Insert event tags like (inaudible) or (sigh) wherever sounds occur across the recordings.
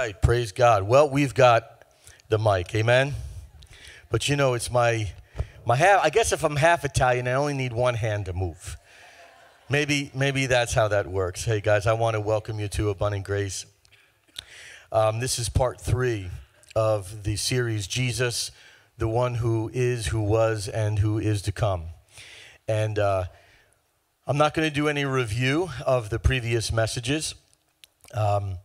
right, praise God. Well, we've got the mic, amen. But you know, it's my my half. I guess if I'm half Italian, I only need one hand to move. Maybe maybe that's how that works. Hey guys, I want to welcome you to Abundant Grace. Um, this is part three of the series Jesus, the one who is, who was, and who is to come. And uh, I'm not going to do any review of the previous messages. Um,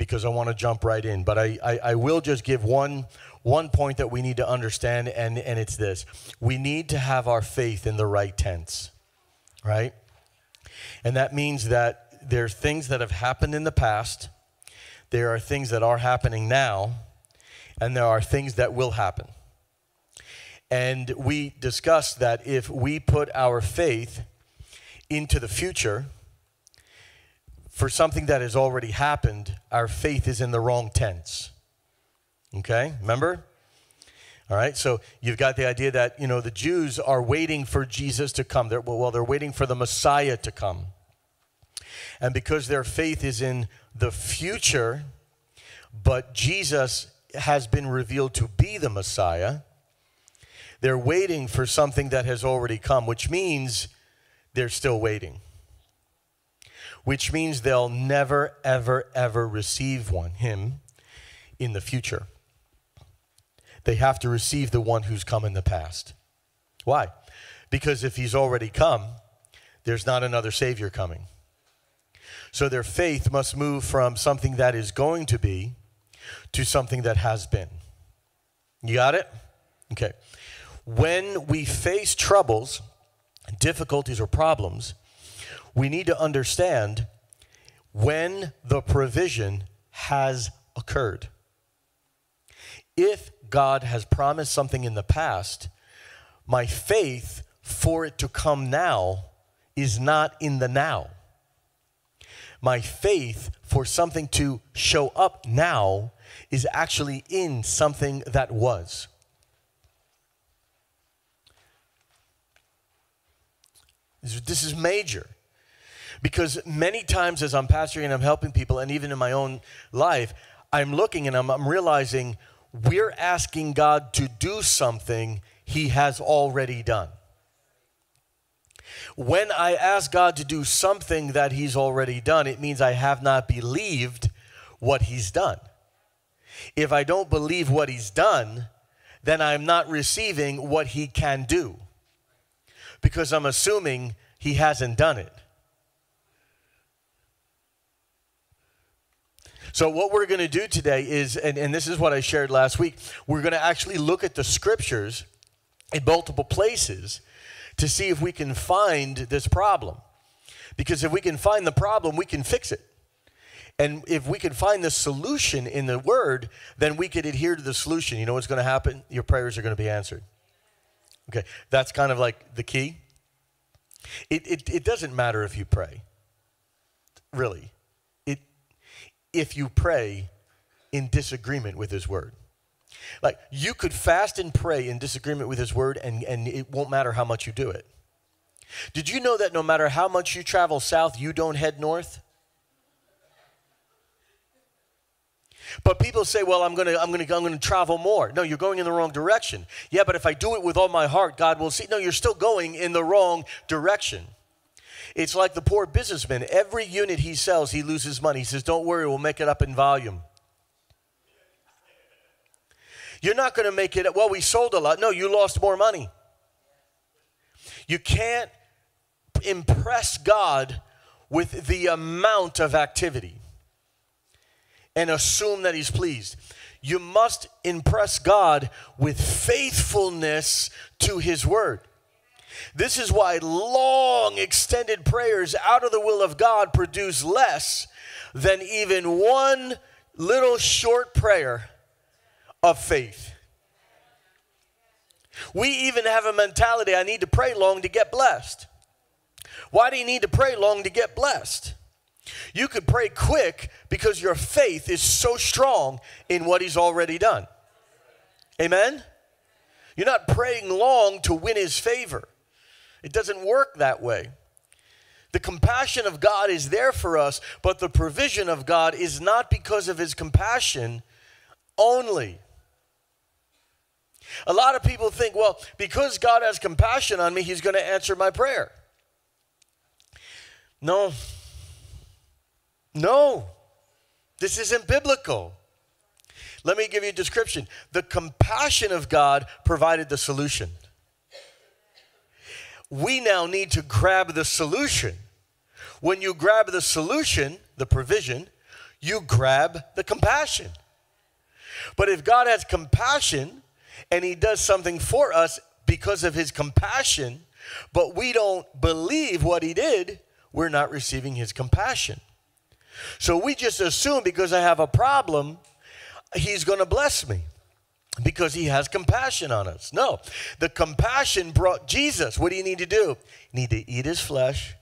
because I want to jump right in. But I, I, I, will just give one, one point that we need to understand, and, and it's this we need to have our faith in the right tense, right? And that means that there are things that have happened in the past, there are things that are happening now, and there are things that will happen. And we discussed that if we put our faith into the future, for something that has already happened, our faith is in the wrong tense. Okay? Remember? All right, so you've got the idea that, you know, the Jews are waiting for Jesus to come. They're, well, they're waiting for the Messiah to come. And because their faith is in the future, but Jesus has been revealed to be the Messiah, they're waiting for something that has already come, which means they're still waiting which means they'll never, ever, ever receive one, him, in the future. They have to receive the one who's come in the past. Why? Because if he's already come, there's not another Savior coming. So their faith must move from something that is going to be to something that has been. You got it? Okay. When we face troubles, difficulties, or problems, we need to understand when the provision has occurred. If God has promised something in the past, my faith for it to come now is not in the now. My faith for something to show up now is actually in something that was. This is major. Because many times as I'm pastoring and I'm helping people, and even in my own life, I'm looking and I'm, I'm realizing we're asking God to do something He has already done. When I ask God to do something that He's already done, it means I have not believed what He's done. If I don't believe what He's done, then I'm not receiving what He can do because I'm assuming He hasn't done it. So, what we're going to do today is, and, and this is what I shared last week, we're going to actually look at the scriptures in multiple places to see if we can find this problem. Because if we can find the problem, we can fix it. And if we can find the solution in the word, then we could adhere to the solution. You know what's going to happen? Your prayers are going to be answered. Okay, that's kind of like the key. It, it, it doesn't matter if you pray, really if you pray in disagreement with his word. Like you could fast and pray in disagreement with his word, and, and it won't matter how much you do it. Did you know that no matter how much you travel south, you don't head north? But people say, "Well, I'm going to I'm going to I'm going to travel more." No, you're going in the wrong direction. Yeah, but if I do it with all my heart, God will see. No, you're still going in the wrong direction. It's like the poor businessman. Every unit he sells, he loses money. He says, Don't worry, we'll make it up in volume. You're not going to make it, well, we sold a lot. No, you lost more money. You can't impress God with the amount of activity and assume that He's pleased. You must impress God with faithfulness to His word. This is why long extended prayers out of the will of God produce less than even one little short prayer of faith. We even have a mentality I need to pray long to get blessed. Why do you need to pray long to get blessed? You could pray quick because your faith is so strong in what He's already done. Amen? You're not praying long to win His favor. It doesn't work that way. The compassion of God is there for us, but the provision of God is not because of his compassion only. A lot of people think, well, because God has compassion on me, he's going to answer my prayer. No. No. This isn't biblical. Let me give you a description. The compassion of God provided the solution. We now need to grab the solution. When you grab the solution, the provision, you grab the compassion. But if God has compassion and He does something for us because of His compassion, but we don't believe what He did, we're not receiving His compassion. So we just assume because I have a problem, He's going to bless me because he has compassion on us. No, the compassion brought Jesus. What do you need to do? You need to eat his flesh,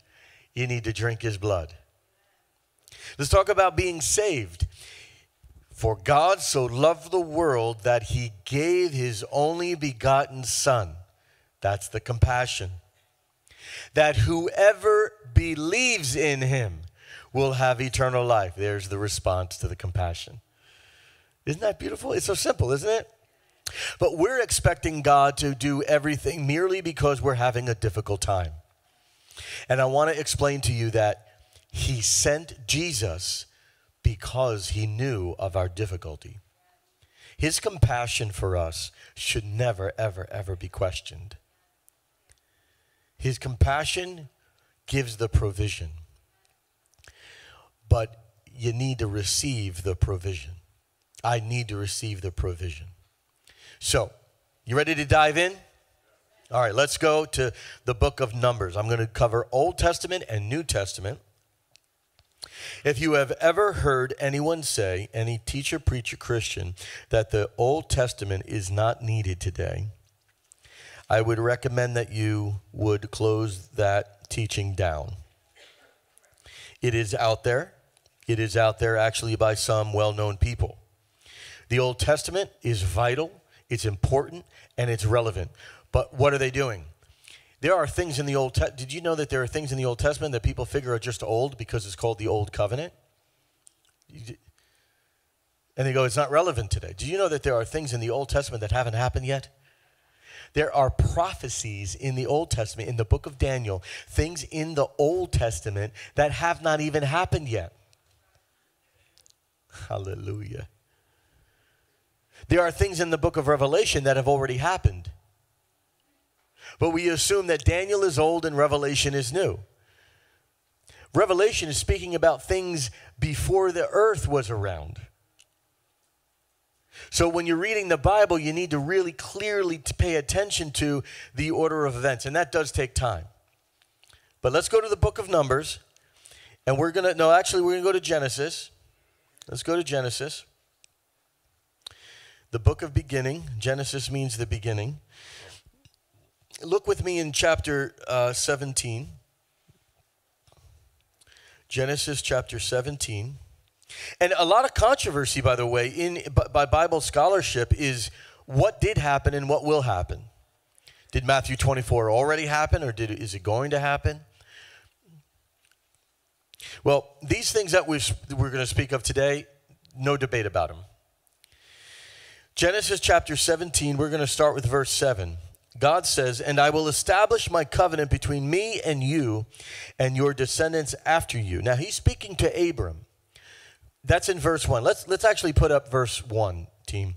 you need to drink his blood. Let's talk about being saved. For God so loved the world that he gave his only begotten Son. That's the compassion. That whoever believes in him will have eternal life. There's the response to the compassion. Isn't that beautiful? It's so simple, isn't it? But we're expecting God to do everything merely because we're having a difficult time. And I want to explain to you that He sent Jesus because He knew of our difficulty. His compassion for us should never, ever, ever be questioned. His compassion gives the provision, but you need to receive the provision. I need to receive the provision. So, you ready to dive in? All right, let's go to the book of Numbers. I'm going to cover Old Testament and New Testament. If you have ever heard anyone say, any teacher, preacher, Christian, that the Old Testament is not needed today, I would recommend that you would close that teaching down. It is out there. It is out there actually by some well known people. The Old Testament is vital it's important and it's relevant. But what are they doing? There are things in the Old Testament. Did you know that there are things in the Old Testament that people figure are just old because it's called the Old Covenant? And they go, it's not relevant today. Do you know that there are things in the Old Testament that haven't happened yet? There are prophecies in the Old Testament, in the book of Daniel, things in the Old Testament that have not even happened yet. Hallelujah. There are things in the book of Revelation that have already happened. But we assume that Daniel is old and Revelation is new. Revelation is speaking about things before the earth was around. So when you're reading the Bible, you need to really clearly pay attention to the order of events, and that does take time. But let's go to the book of Numbers, and we're going to, no, actually, we're going to go to Genesis. Let's go to Genesis the book of beginning. Genesis means the beginning. Look with me in chapter uh, 17. Genesis chapter 17. And a lot of controversy, by the way, in by Bible scholarship is what did happen and what will happen. Did Matthew 24 already happen or did, is it going to happen? Well, these things that we're, we're going to speak of today, no debate about them. Genesis chapter 17, we're going to start with verse 7. God says, And I will establish my covenant between me and you and your descendants after you. Now he's speaking to Abram. That's in verse 1. Let's, let's actually put up verse 1, team.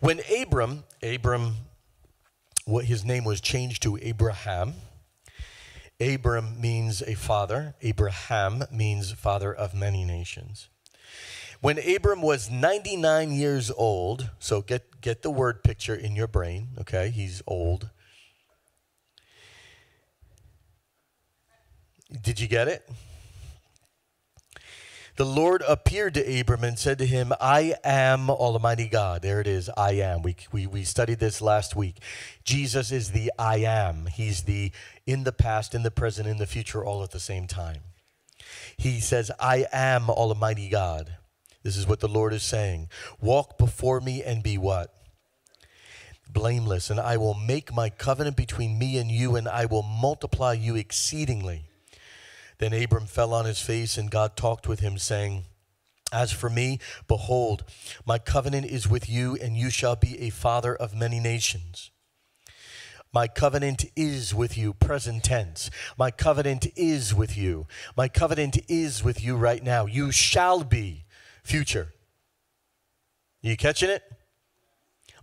When Abram, Abram, what his name was changed to Abraham. Abram means a father, Abraham means father of many nations. When Abram was 99 years old, so get, get the word picture in your brain, okay? He's old. Did you get it? The Lord appeared to Abram and said to him, I am Almighty God. There it is, I am. We, we, we studied this last week. Jesus is the I am. He's the in the past, in the present, in the future, all at the same time. He says, I am Almighty God. This is what the Lord is saying. Walk before me and be what? Blameless. And I will make my covenant between me and you, and I will multiply you exceedingly. Then Abram fell on his face, and God talked with him, saying, As for me, behold, my covenant is with you, and you shall be a father of many nations. My covenant is with you, present tense. My covenant is with you. My covenant is with you right now. You shall be, future. You catching it?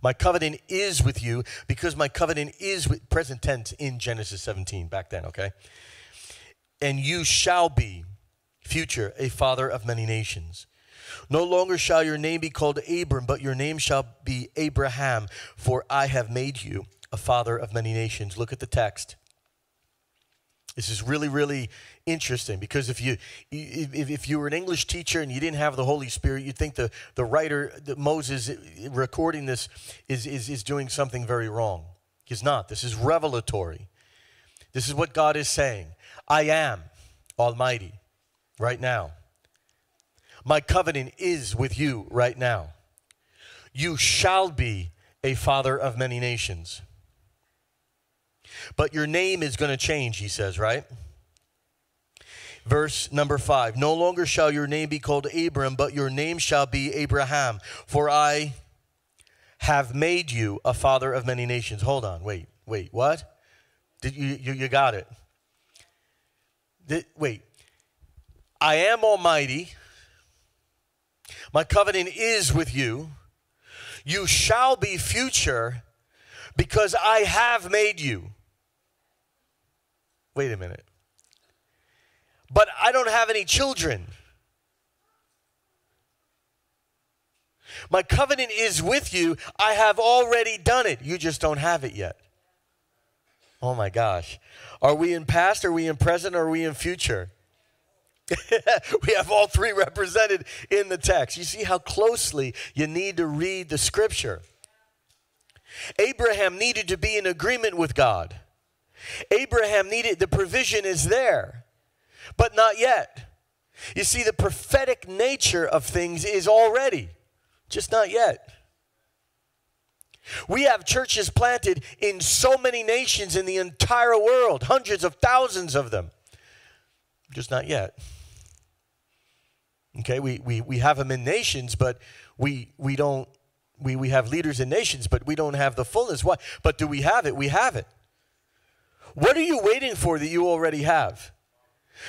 My covenant is with you because my covenant is with present tense in Genesis 17 back then, okay? And you shall be, future, a father of many nations. No longer shall your name be called Abram, but your name shall be Abraham, for I have made you a father of many nations. Look at the text. This is really, really interesting because if you if, you were an English teacher and you didn't have the Holy Spirit, you'd think the, the writer, the Moses uh, recording this, is, is, is doing something very wrong. He's not. This is revelatory. This is what God is saying. I am Almighty right now. My covenant is with you right now. You shall be a father of many nations. But your name is going to change, he says, right? Verse number five No longer shall your name be called Abram, but your name shall be Abraham, for I have made you a father of many nations. Hold on, wait, wait, what? Did you, you, you got it? Wait, I am Almighty. My covenant is with you. You shall be future because I have made you. Wait a minute. But I don't have any children. My covenant is with you. I have already done it. You just don't have it yet. Oh my gosh. Are we in past? Are we in present? Are we in future? (laughs) we have all three represented in the text. You see how closely you need to read the scripture. Abraham needed to be in agreement with God. Abraham needed, the provision is there, but not yet. You see, the prophetic nature of things is already, just not yet. We have churches planted in so many nations in the entire world, hundreds of thousands of them. Just not yet. Okay, we, we, we have them in nations, but we, we don't, we, we have leaders in nations, but we don't have the fullness. Why? But do we have it? We have it. What are you waiting for that you already have?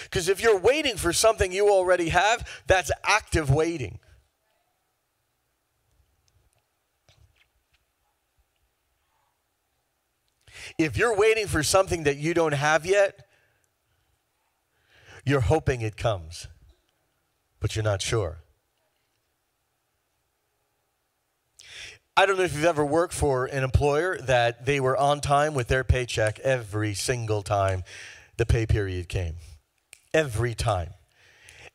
Because if you're waiting for something you already have, that's active waiting. If you're waiting for something that you don't have yet, you're hoping it comes, but you're not sure. I don't know if you've ever worked for an employer that they were on time with their paycheck every single time the pay period came. Every time.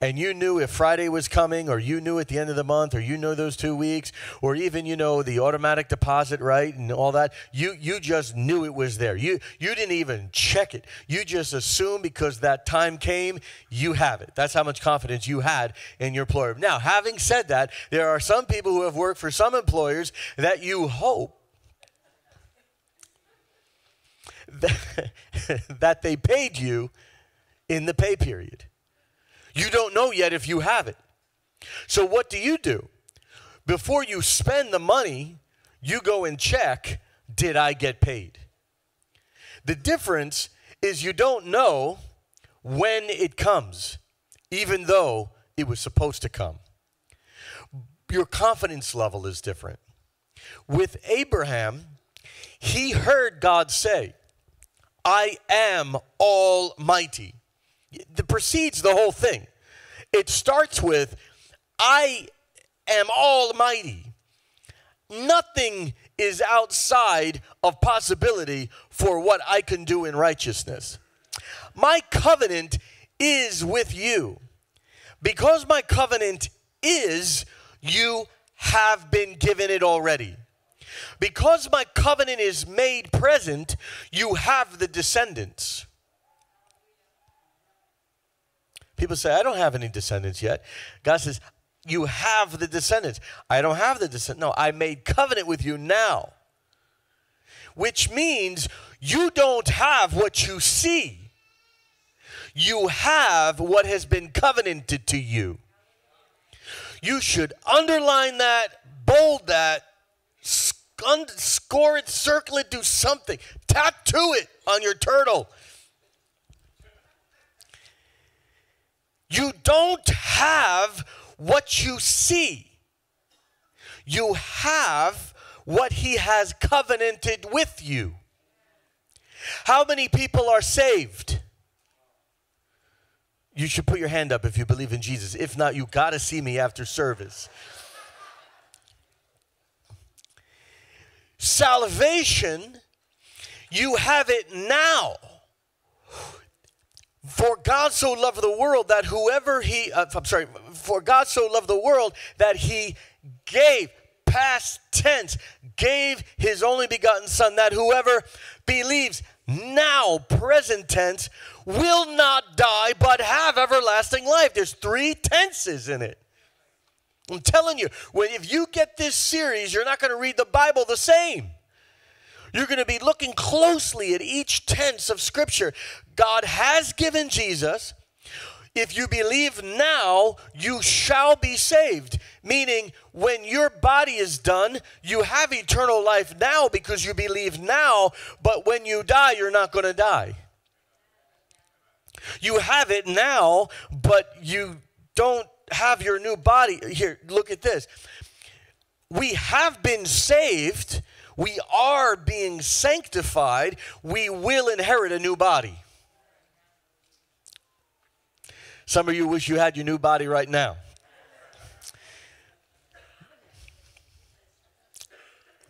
And you knew if Friday was coming, or you knew at the end of the month, or you know those two weeks, or even you know the automatic deposit, right, and all that. You you just knew it was there. You you didn't even check it. You just assumed because that time came, you have it. That's how much confidence you had in your employer. Now, having said that, there are some people who have worked for some employers that you hope (laughs) that, (laughs) that they paid you in the pay period. You don't know yet if you have it. So, what do you do? Before you spend the money, you go and check did I get paid? The difference is you don't know when it comes, even though it was supposed to come. Your confidence level is different. With Abraham, he heard God say, I am almighty. That precedes the whole thing. It starts with, I am almighty. Nothing is outside of possibility for what I can do in righteousness. My covenant is with you. Because my covenant is, you have been given it already. Because my covenant is made present, you have the descendants. People say, I don't have any descendants yet. God says, You have the descendants. I don't have the descendants. No, I made covenant with you now. Which means you don't have what you see. you have what has been covenanted to you. You should underline that, bold that, score it, circle it, do something. Tattoo it on your turtle. You don't have what you see. You have what he has covenanted with you. How many people are saved? You should put your hand up if you believe in Jesus. If not, you got to see me after service. Salvation, you have it now. For God so loved the world that whoever he, uh, I'm sorry, for God so loved the world that he gave, past tense, gave his only begotten Son, that whoever believes, now, present tense, will not die but have everlasting life. There's three tenses in it. I'm telling you, when, if you get this series, you're not going to read the Bible the same. You're going to be looking closely at each tense of Scripture. God has given Jesus. If you believe now, you shall be saved. Meaning, when your body is done, you have eternal life now because you believe now, but when you die, you're not going to die. You have it now, but you don't have your new body. Here, look at this. We have been saved, we are being sanctified, we will inherit a new body. Some of you wish you had your new body right now.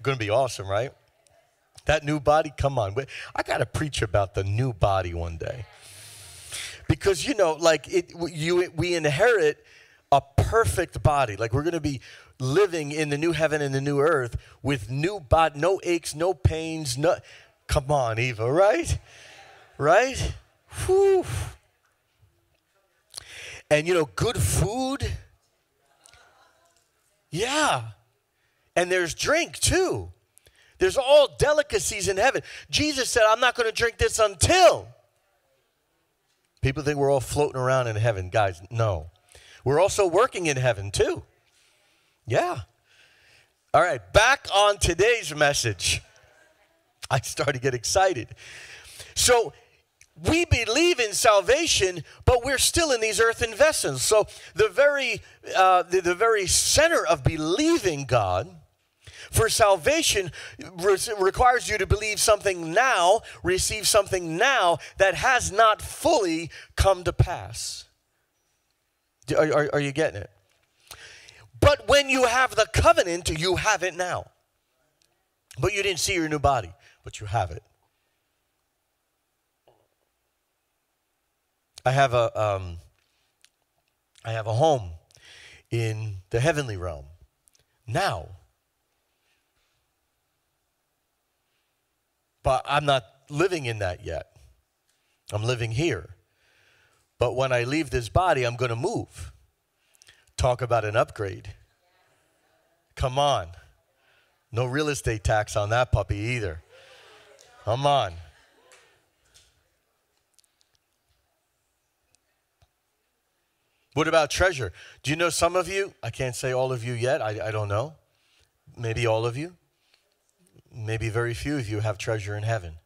Going to be awesome, right? That new body, come on. I got to preach about the new body one day. Because you know, like it you we inherit a perfect body. Like we're going to be living in the new heaven and the new earth with new body, no aches, no pains, no Come on, Eva, right? Right? Whew. And you know, good food. Yeah. And there's drink too. There's all delicacies in heaven. Jesus said, I'm not going to drink this until. People think we're all floating around in heaven. Guys, no. We're also working in heaven too. Yeah. All right, back on today's message. I started to get excited. So, we believe in salvation, but we're still in these earthen vessels. So, the very, uh, the, the very center of believing God for salvation re- requires you to believe something now, receive something now that has not fully come to pass. Are, are, are you getting it? But when you have the covenant, you have it now. But you didn't see your new body, but you have it. I have a, um, I have a home in the heavenly realm now. But I'm not living in that yet. I'm living here. But when I leave this body, I'm going to move. Talk about an upgrade. Come on. No real estate tax on that puppy either. Come on. What about treasure? Do you know some of you? I can't say all of you yet. I, I don't know. Maybe all of you. Maybe very few of you have treasure in heaven.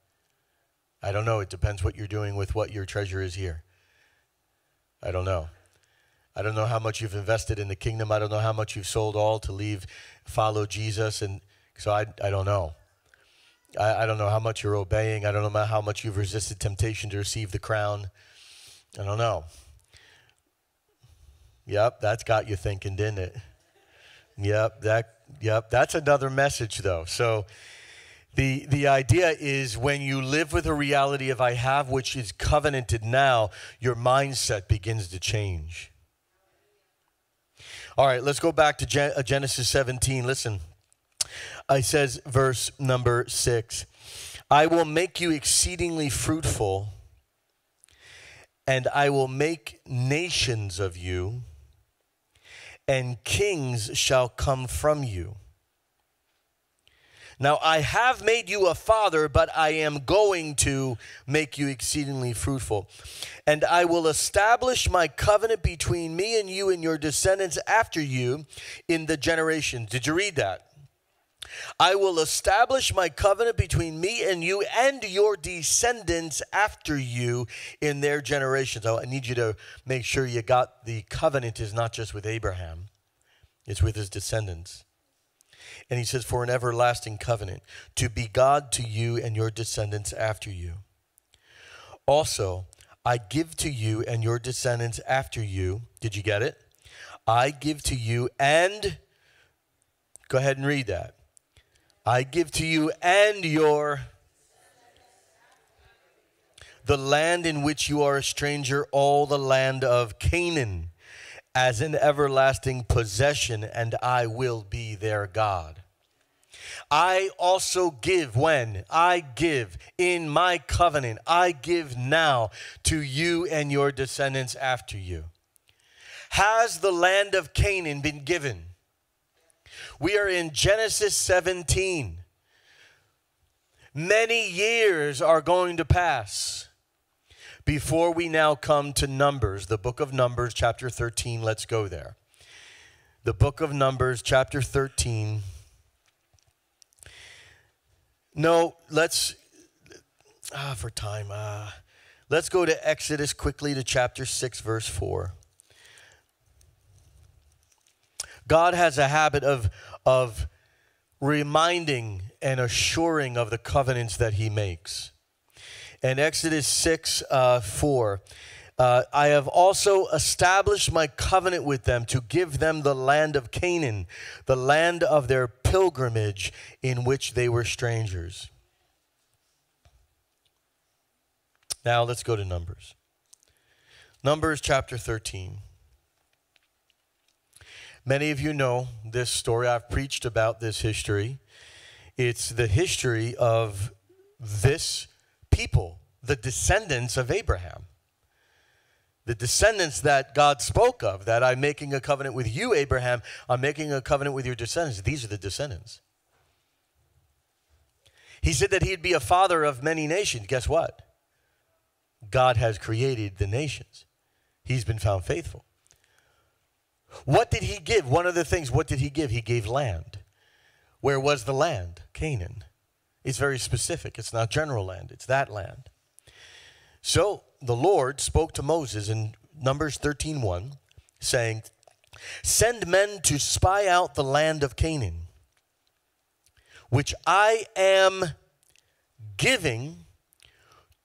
I don't know. It depends what you're doing with what your treasure is here. I don't know. I don't know how much you've invested in the kingdom. I don't know how much you've sold all to leave, follow Jesus. And so I, I don't know. I, I don't know how much you're obeying. I don't know how much you've resisted temptation to receive the crown. I don't know. Yep, that's got you thinking, didn't it? Yep, that yep, that's another message though. So the, the idea is when you live with a reality of I have, which is covenanted now, your mindset begins to change. All right, let's go back to uh, Genesis 17. Listen, I says, verse number six I will make you exceedingly fruitful, and I will make nations of you, and kings shall come from you. Now I have made you a father, but I am going to make you exceedingly fruitful. And I will establish my covenant between me and you and your descendants after you in the generations. Did you read that? I will establish my covenant between me and you and your descendants after you in their generations. Oh, I need you to make sure you got the covenant is not just with Abraham, it's with his descendants. And he says, For an everlasting covenant, to be God to you and your descendants after you. Also, I give to you and your descendants after you. Did you get it? I give to you and, go ahead and read that. I give to you and your the land in which you are a stranger, all the land of Canaan, as an everlasting possession, and I will be their God. I also give when I give in my covenant, I give now to you and your descendants after you. Has the land of Canaan been given? We are in Genesis 17. Many years are going to pass before we now come to Numbers, the book of Numbers, chapter 13. Let's go there. The book of Numbers, chapter 13. No, let's, ah, for time, uh, let's go to Exodus quickly to chapter 6, verse 4. God has a habit of, of reminding and assuring of the covenants that he makes. And Exodus 6 uh, 4. Uh, I have also established my covenant with them to give them the land of Canaan, the land of their pilgrimage in which they were strangers. Now let's go to Numbers. Numbers chapter 13. Many of you know this story. I've preached about this history. It's the history of this people, the descendants of Abraham. The descendants that God spoke of, that I'm making a covenant with you, Abraham, I'm making a covenant with your descendants. These are the descendants. He said that he'd be a father of many nations. Guess what? God has created the nations, he's been found faithful. What did he give? One of the things, what did he give? He gave land. Where was the land? Canaan. It's very specific. It's not general land, it's that land. So the Lord spoke to Moses in Numbers 13:1, saying, Send men to spy out the land of Canaan, which I am giving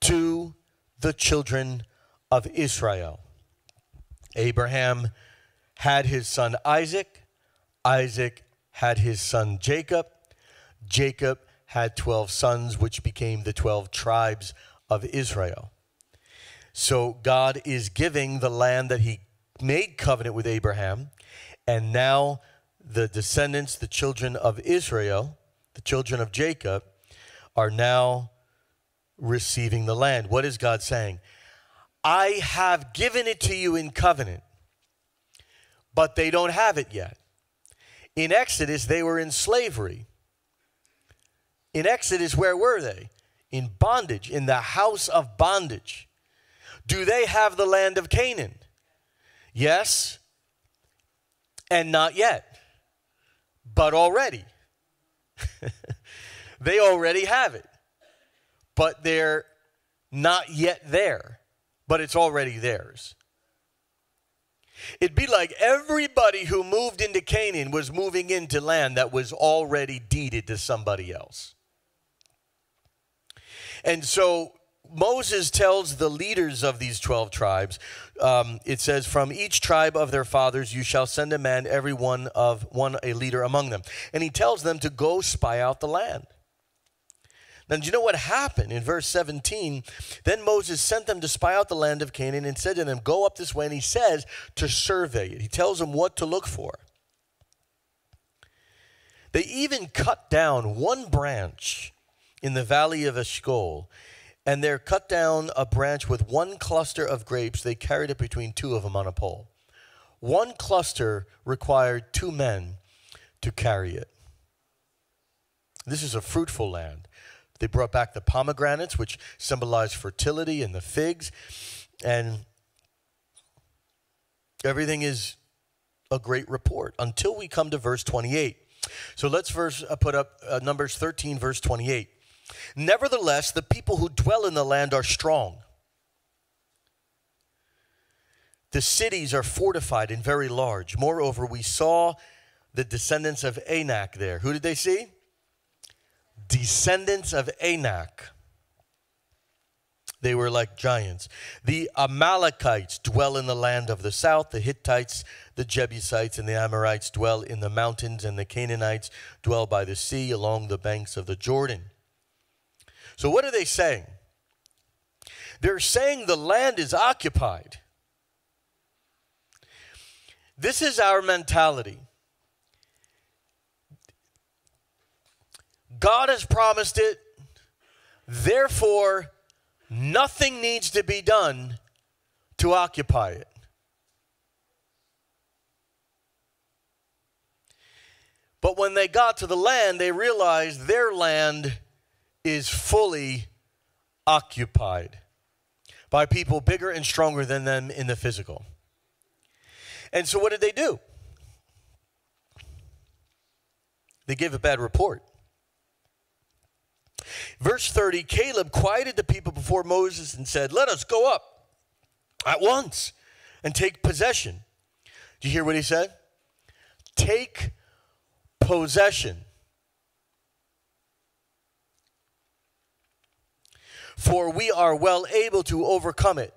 to the children of Israel. Abraham had his son Isaac. Isaac had his son Jacob. Jacob had 12 sons, which became the 12 tribes of Israel. So God is giving the land that he made covenant with Abraham, and now the descendants, the children of Israel, the children of Jacob, are now receiving the land. What is God saying? I have given it to you in covenant but they don't have it yet. In Exodus, they were in slavery. In Exodus, where were they? In bondage, in the house of bondage. Do they have the land of Canaan? Yes, and not yet, but already. (laughs) they already have it, but they're not yet there, but it's already theirs. It'd be like everybody who moved into Canaan was moving into land that was already deeded to somebody else. And so Moses tells the leaders of these 12 tribes, um, it says, From each tribe of their fathers you shall send a man, every one of one a leader among them. And he tells them to go spy out the land. Now, do you know what happened in verse 17? Then Moses sent them to spy out the land of Canaan and said to them, Go up this way. And he says to survey it. He tells them what to look for. They even cut down one branch in the valley of Eshcol, and there cut down a branch with one cluster of grapes. They carried it between two of them on a pole. One cluster required two men to carry it. This is a fruitful land. They brought back the pomegranates, which symbolize fertility, and the figs. And everything is a great report until we come to verse 28. So let's verse, uh, put up uh, Numbers 13, verse 28. Nevertheless, the people who dwell in the land are strong. The cities are fortified and very large. Moreover, we saw the descendants of Anak there. Who did they see? Descendants of Anak. They were like giants. The Amalekites dwell in the land of the south. The Hittites, the Jebusites, and the Amorites dwell in the mountains, and the Canaanites dwell by the sea along the banks of the Jordan. So, what are they saying? They're saying the land is occupied. This is our mentality. God has promised it, therefore, nothing needs to be done to occupy it. But when they got to the land, they realized their land is fully occupied by people bigger and stronger than them in the physical. And so, what did they do? They gave a bad report. Verse 30 Caleb quieted the people before Moses and said, Let us go up at once and take possession. Do you hear what he said? Take possession. For we are well able to overcome it.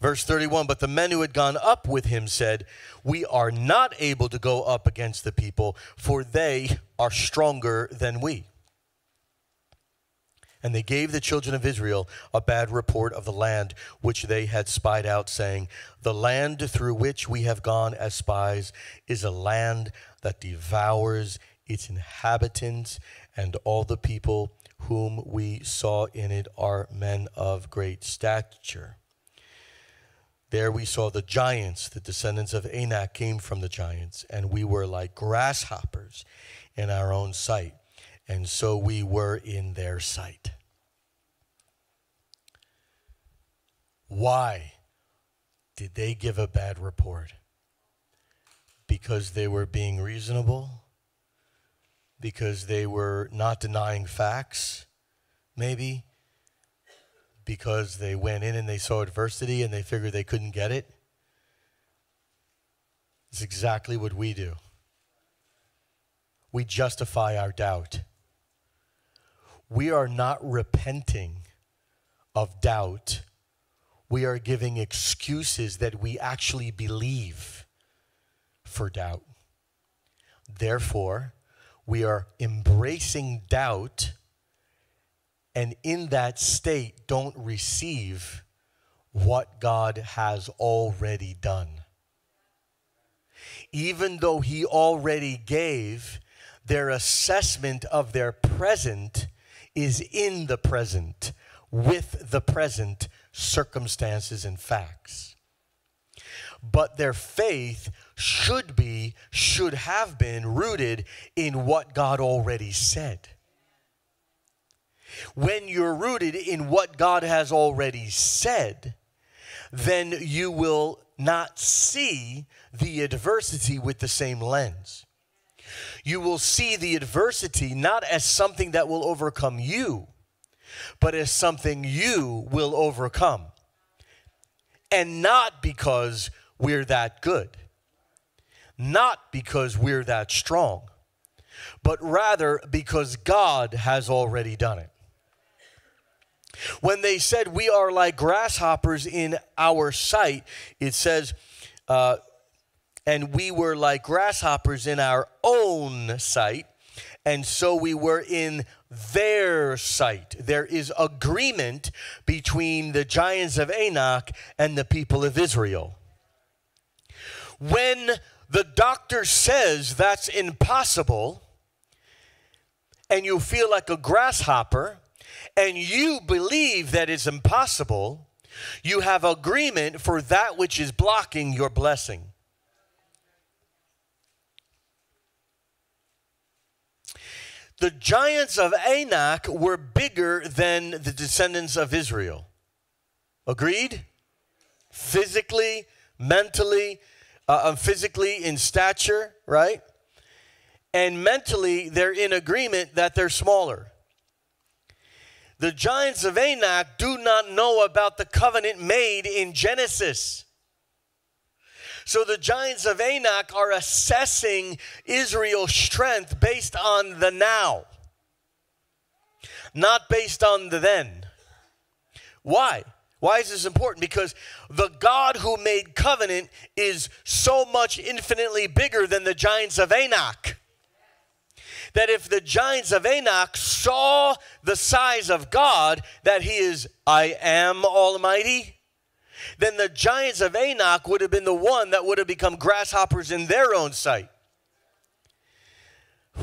Verse 31 But the men who had gone up with him said, We are not able to go up against the people, for they are stronger than we. And they gave the children of Israel a bad report of the land which they had spied out, saying, The land through which we have gone as spies is a land that devours its inhabitants, and all the people whom we saw in it are men of great stature. There we saw the giants, the descendants of Anak came from the giants, and we were like grasshoppers in our own sight and so we were in their sight. Why did they give a bad report? Because they were being reasonable? Because they were not denying facts? Maybe? Because they went in and they saw adversity and they figured they couldn't get it? It's exactly what we do. We justify our doubt we are not repenting of doubt. We are giving excuses that we actually believe for doubt. Therefore, we are embracing doubt and in that state don't receive what God has already done. Even though He already gave their assessment of their present is in the present with the present circumstances and facts. But their faith should be, should have been rooted in what God already said. When you're rooted in what God has already said, then you will not see the adversity with the same lens you will see the adversity not as something that will overcome you, but as something you will overcome. And not because we're that good, not because we're that strong, but rather because God has already done it. When they said we are like grasshoppers in our sight, it says, uh, and we were like grasshoppers in our own sight, and so we were in their sight. There is agreement between the giants of Anak and the people of Israel. When the doctor says that's impossible, and you feel like a grasshopper, and you believe that it's impossible, you have agreement for that which is blocking your blessing. The giants of Anak were bigger than the descendants of Israel. Agreed? Physically, mentally, uh, um, physically in stature, right? And mentally, they're in agreement that they're smaller. The giants of Anak do not know about the covenant made in Genesis. So the giants of Anak are assessing Israel's strength based on the now, not based on the then. Why? Why is this important? Because the God who made covenant is so much infinitely bigger than the giants of Anak. That if the giants of Anak saw the size of God, that he is, I am Almighty, then the giants of Anak would have been the one that would have become grasshoppers in their own sight. (sighs)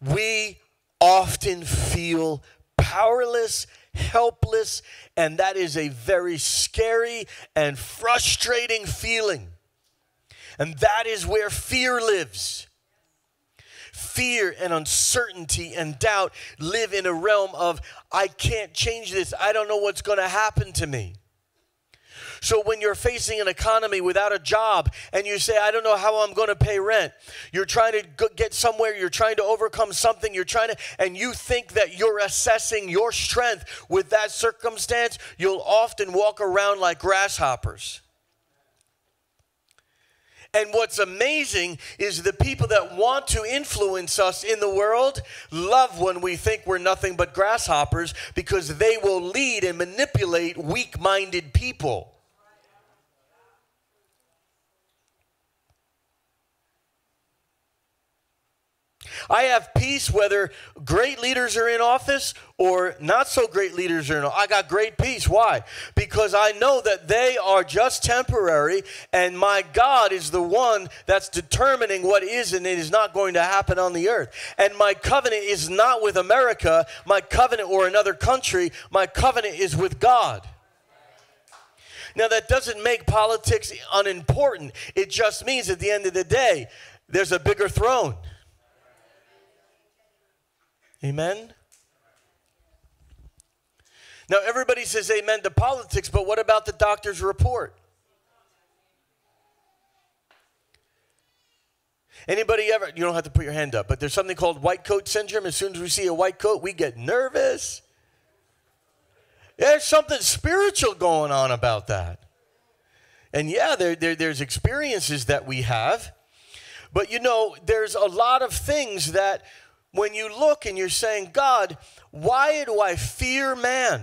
We often feel powerless, helpless, and that is a very scary and frustrating feeling. And that is where fear lives. Fear and uncertainty and doubt live in a realm of, I can't change this. I don't know what's going to happen to me. So when you're facing an economy without a job and you say, I don't know how I'm going to pay rent, you're trying to get somewhere, you're trying to overcome something, you're trying to, and you think that you're assessing your strength with that circumstance, you'll often walk around like grasshoppers. And what's amazing is the people that want to influence us in the world love when we think we're nothing but grasshoppers because they will lead and manipulate weak minded people. I have peace whether great leaders are in office or not so great leaders are in office. I got great peace. Why? Because I know that they are just temporary and my God is the one that's determining what is and it is not going to happen on the earth. And my covenant is not with America, my covenant or another country, my covenant is with God. Now, that doesn't make politics unimportant. It just means at the end of the day, there's a bigger throne. Amen? Now, everybody says amen to politics, but what about the doctor's report? Anybody ever, you don't have to put your hand up, but there's something called white coat syndrome. As soon as we see a white coat, we get nervous. There's something spiritual going on about that. And yeah, there, there, there's experiences that we have, but you know, there's a lot of things that when you look and you're saying, God, why do I fear man?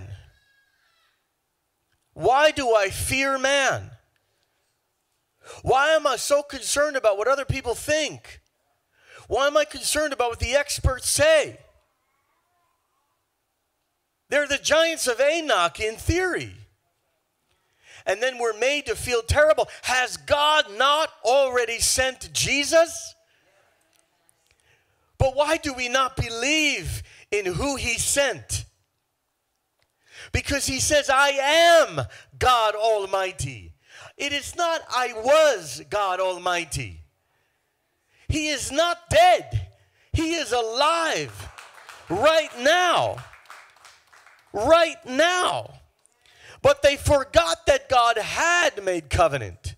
Why do I fear man? Why am I so concerned about what other people think? Why am I concerned about what the experts say? They're the giants of Anak in theory. And then we're made to feel terrible. Has God not already sent Jesus? But why do we not believe in who he sent? Because he says, I am God Almighty. It is not, I was God Almighty. He is not dead, he is alive right now. Right now. But they forgot that God had made covenant.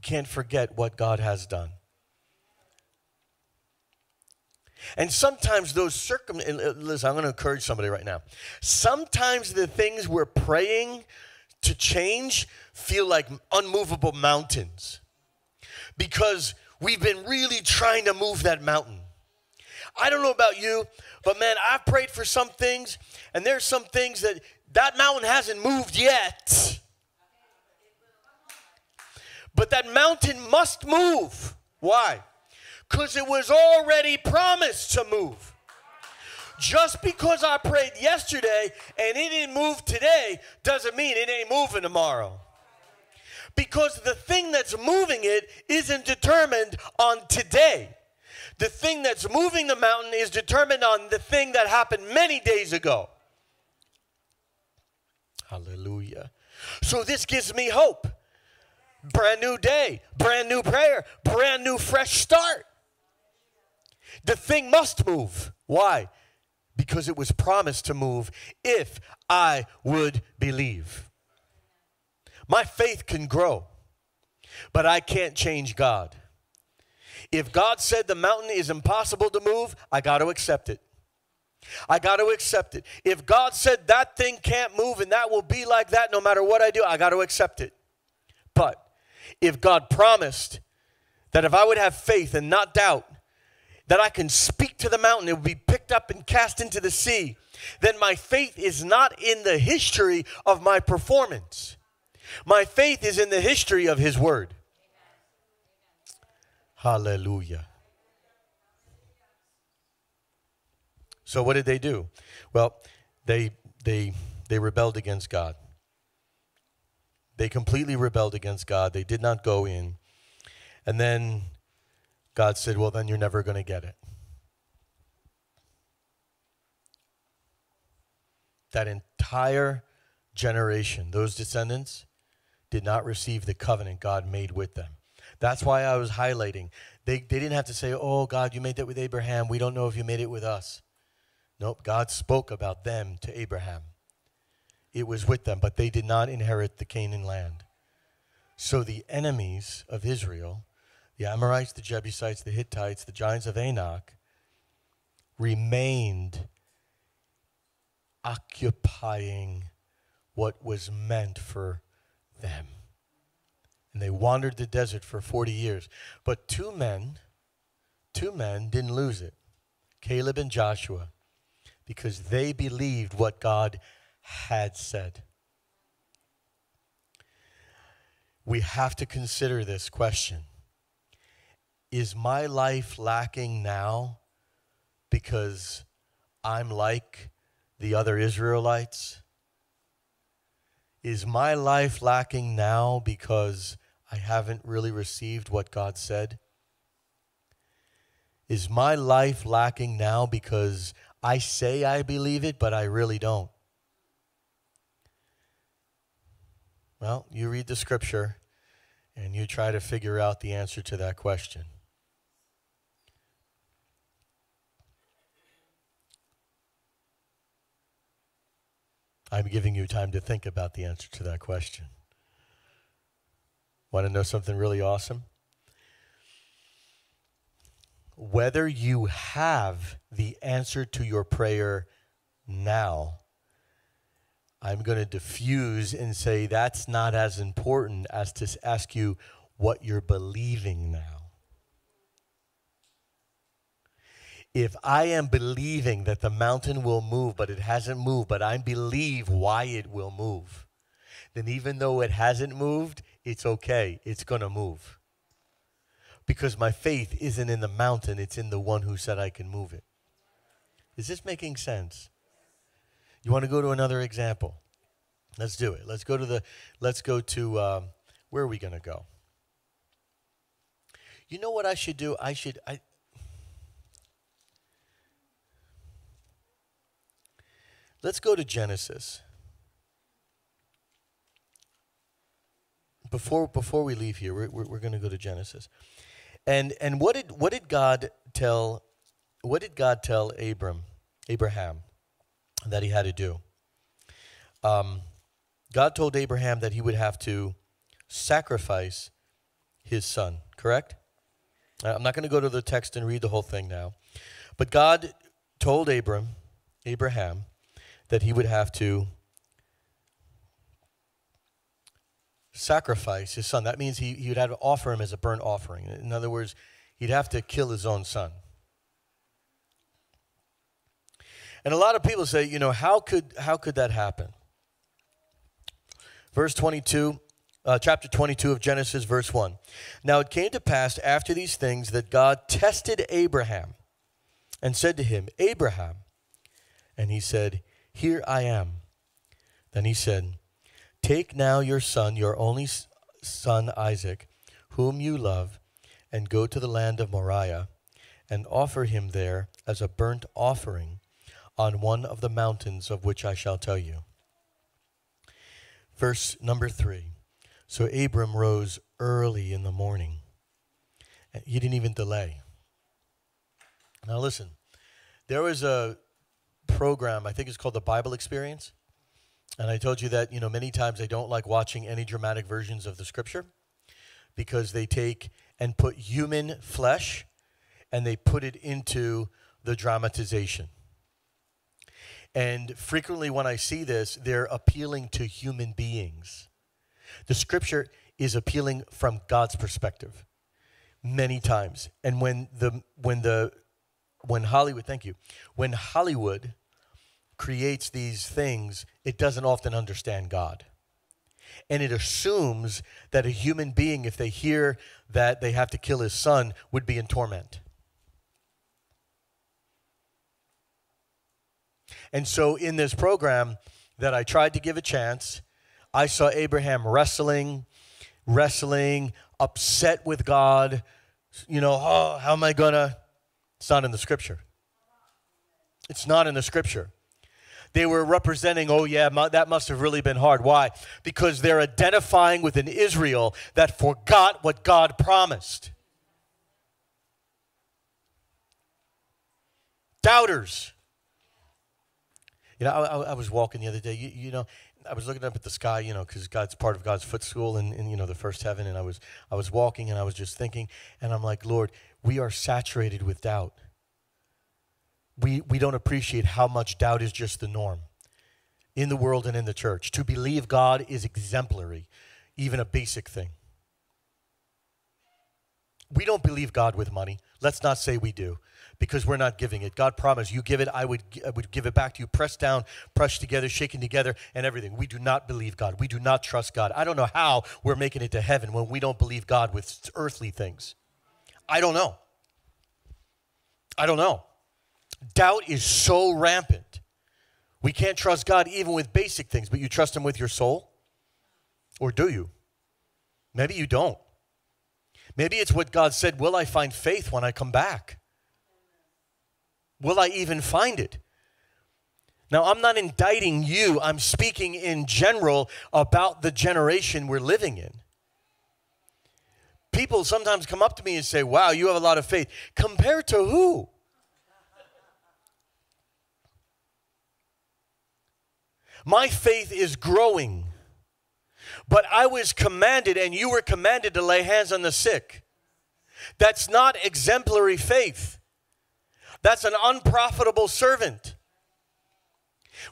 can't forget what God has done. And sometimes those circum uh, listen, I'm going to encourage somebody right now. Sometimes the things we're praying to change feel like unmovable mountains because we've been really trying to move that mountain. I don't know about you, but man, I've prayed for some things, and there's some things that that mountain hasn't moved yet. But that mountain must move. Why? Because it was already promised to move. Just because I prayed yesterday and it didn't move today doesn't mean it ain't moving tomorrow. Because the thing that's moving it isn't determined on today. The thing that's moving the mountain is determined on the thing that happened many days ago. Hallelujah. So this gives me hope brand new day, brand new prayer, brand new fresh start. The thing must move. Why? Because it was promised to move if I would believe. My faith can grow, but I can't change God. If God said the mountain is impossible to move, I got to accept it. I got to accept it. If God said that thing can't move and that will be like that no matter what I do, I got to accept it. But if God promised that if I would have faith and not doubt, that I can speak to the mountain, it will be picked up and cast into the sea, then my faith is not in the history of my performance. My faith is in the history of His Word. Hallelujah. So what did they do? Well, they they they rebelled against God. They completely rebelled against God. They did not go in. And then God said, "Well, then you're never going to get it." That entire generation, those descendants did not receive the covenant God made with them. That's why I was highlighting. They, they didn't have to say, Oh, God, you made that with Abraham. We don't know if you made it with us. Nope, God spoke about them to Abraham. It was with them, but they did not inherit the Canaan land. So the enemies of Israel, the Amorites, the Jebusites, the Hittites, the giants of Anak, remained occupying what was meant for them. And they wandered the desert for 40 years. But two men, two men didn't lose it Caleb and Joshua because they believed what God had said. We have to consider this question Is my life lacking now because I'm like the other Israelites? Is my life lacking now because I haven't really received what God said? Is my life lacking now because I say I believe it, but I really don't. Well, you read the scripture and you try to figure out the answer to that question. I'm giving you time to think about the answer to that question. Want to know something really awesome? whether you have the answer to your prayer now, I'm going to diffuse and say that's not as important as to ask you what you're believing now. If I am believing that the mountain will move, but it hasn't moved, but I believe why it will move, then even though it hasn't moved, it's okay. It's going to move because my faith isn't in the mountain, it's in the one who said I can move it. Is this making sense? You want to go to another example? Let's do it. Let's go to the. Let's go to. Um, where are we going to go? You know what I should do? I should. I. Let's go to Genesis. Before before we leave here, we're we're, going to go to Genesis. And and what did what did God tell what did God tell Abram, Abraham, that he had to do? Um, God told Abraham that he would have to sacrifice his son, correct? I'm not going to go to the text and read the whole thing now. But God told Abram, Abraham, that he would have to sacrifice his son. That means he, he would have to offer him as a burnt offering. In other words, he'd have to kill his own son. And a lot of people say, you know, how could, how could that happen? Verse 22, uh, chapter 22 of Genesis, verse 1. Now it came to pass after these things that God tested Abraham and said to him, Abraham. And he said, Here I am. Then he said, Take now your son, your only son Isaac, whom you love, and go to the land of Moriah, and offer him there as a burnt offering on one of the mountains of which I shall tell you. Verse number three. So Abram rose early in the morning. He didn't even delay. Now, listen, there was a program, I think it's called the Bible Experience. And I told you that, you know, many times I don't like watching any dramatic versions of the scripture because they take and put human flesh and they put it into the dramatization. And frequently, when I see this, they're appealing to human beings. The scripture is appealing from God's perspective many times. And when the when the when Hollywood, thank you, when Hollywood creates these things, it doesn't often understand God. And it assumes that a human being, if they hear that they have to kill his son, would be in torment. And so, in this program that I tried to give a chance, I saw Abraham wrestling, wrestling, upset with God. You know, oh, how am I going to? It's not in the scripture. It's not in the scripture. They were representing, oh, yeah, that must have really been hard. Why? Because they're identifying with an Israel that forgot what God promised. Doubters. You know, I, I, was walking the other day. You, you, know, I was looking up at the sky. You know, because God's part of God's footstool in, in you know the first heaven. And I was I was walking and I was just thinking, and I'm like, Lord, we are saturated with doubt. We we don't appreciate how much doubt is just the norm in the world and in the church. To believe God is exemplary, even a basic thing. We don't believe God with money. Let's not say we do because we're not giving it. God promised, you give it, I would, I would give it back to you, pressed down, pressed together, shaken together, and everything. We do not believe God. We do not trust God. I don't know how we're making it to heaven when we don't believe God with earthly things. I don't know. I don't know. Doubt is so rampant. We can't trust God even with basic things, but you trust Him with your soul? Or do you? Maybe you don't. Maybe it's what God said, Will I find faith when I come back? Will I even find it? Now, I'm not indicting you, I'm speaking in general about the generation we're living in. People sometimes come up to me and say, Wow, you have a lot of faith. Compared to who? My faith is growing. But I was commanded, and you were commanded to lay hands on the sick. That's not exemplary faith. That's an unprofitable servant.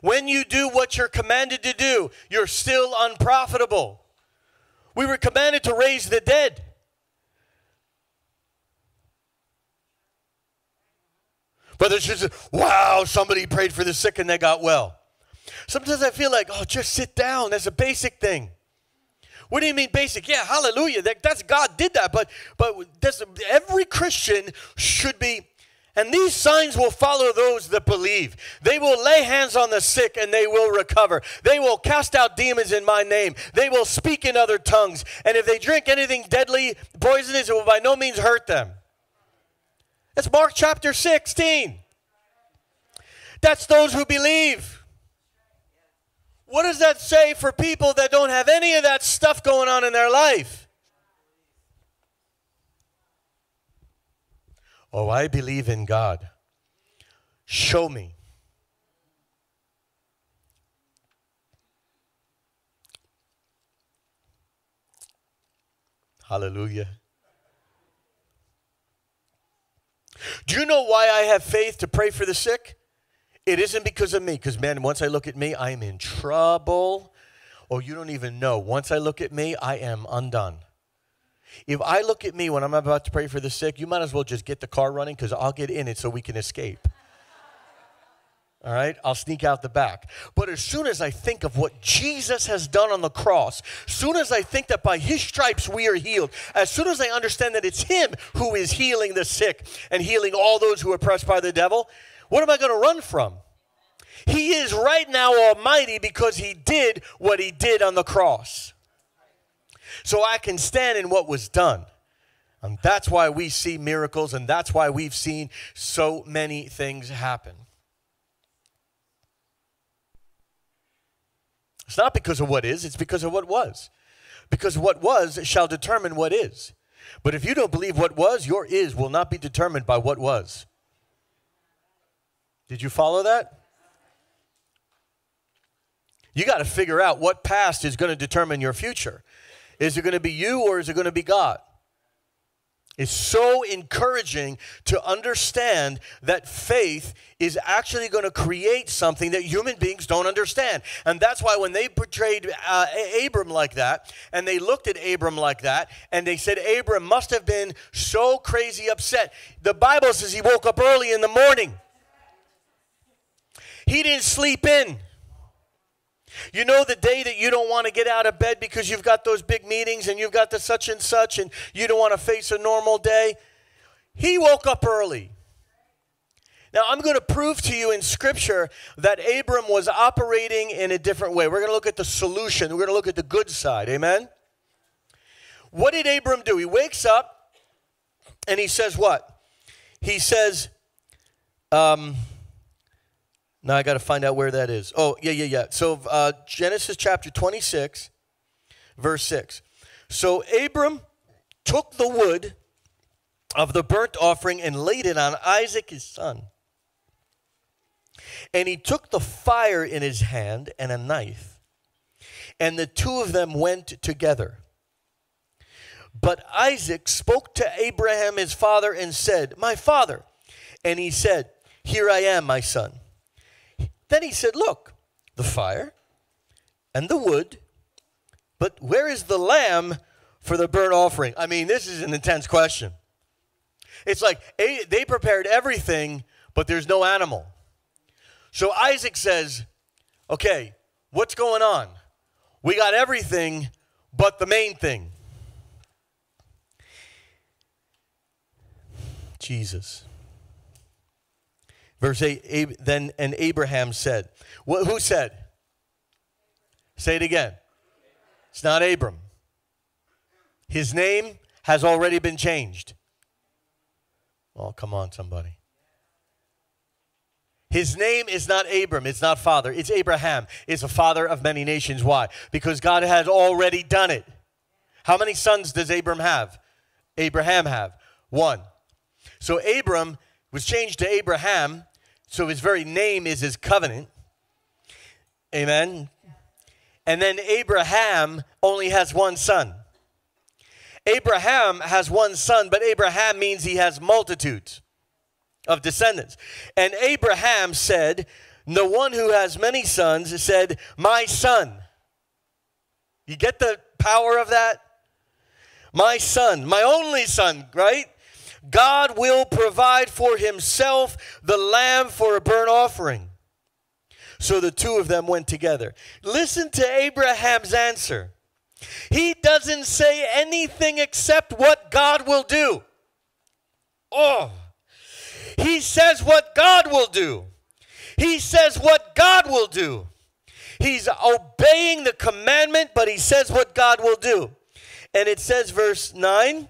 When you do what you're commanded to do, you're still unprofitable. We were commanded to raise the dead. Brothers just wow, somebody prayed for the sick and they got well. Sometimes I feel like, oh, just sit down. That's a basic thing. What do you mean basic? Yeah, hallelujah. That, that's God did that. But but that's, every Christian should be and these signs will follow those that believe. They will lay hands on the sick and they will recover. They will cast out demons in my name. They will speak in other tongues. And if they drink anything deadly, poisonous, it will by no means hurt them. That's Mark chapter 16. That's those who believe. What does that say for people that don't have any of that stuff going on in their life? Oh, I believe in God. Show me. Hallelujah. Do you know why I have faith to pray for the sick? It isn't because of me, because man, once I look at me, I am in trouble. Oh, you don't even know. Once I look at me, I am undone. If I look at me when I'm about to pray for the sick, you might as well just get the car running because I'll get in it so we can escape. All right, I'll sneak out the back. But as soon as I think of what Jesus has done on the cross, soon as I think that by his stripes we are healed, as soon as I understand that it's him who is healing the sick and healing all those who are oppressed by the devil, what am I going to run from? He is right now almighty because he did what he did on the cross so I can stand in what was done. And that's why we see miracles, and that's why we've seen so many things happen. It's not because of what is, it's because of what was. Because what was shall determine what is. But if you don't believe what was, your is will not be determined by what was. Did you follow that? You got to figure out what past is going to determine your future. Is it going to be you or is it going to be God? It's so encouraging to understand that faith is actually going to create something that human beings don't understand. And that's why when they portrayed uh, Abram like that, and they looked at Abram like that, and they said, Abram must have been so crazy upset. The Bible says he woke up early in the morning, he didn't sleep in. You know the day that you don't want to get out of bed because you've got those big meetings and you've got the such and such and you don't want to face a normal day? He woke up early. Now, I'm going to prove to you in Scripture that Abram was operating in a different way. We're going to look at the solution, we're going to look at the good side. Amen? What did Abram do? He wakes up and he says, What? He says, um, now I got to find out where that is. Oh, yeah, yeah, yeah. So uh, Genesis chapter 26, verse 6. So Abram took the wood of the burnt offering and laid it on Isaac his son. And he took the fire in his hand and a knife, and the two of them went together. But Isaac spoke to Abraham his father and said, My father. And he said, Here I am, my son. Then he said, Look, the fire and the wood, but where is the lamb for the burnt offering? I mean, this is an intense question. It's like they prepared everything, but there's no animal. So Isaac says, Okay, what's going on? We got everything but the main thing. Jesus. Verse 8 Then and Abraham said, Who said? Say it again. It's not Abram. His name has already been changed. Oh, come on, somebody. His name is not Abram, it's not father, it's Abraham. It's a father of many nations. Why? Because God has already done it. How many sons does Abram have? Abraham have? One. So Abram was changed to Abraham so his very name is his covenant. Amen. And then Abraham only has one son. Abraham has one son, but Abraham means he has multitudes of descendants. And Abraham said, The one who has many sons said, My son. You get the power of that? My son, my only son, right? God will provide for himself the lamb for a burnt offering. So the two of them went together. Listen to Abraham's answer. He doesn't say anything except what God will do. Oh, he says what God will do. He says what God will do. He's obeying the commandment, but he says what God will do. And it says, verse 9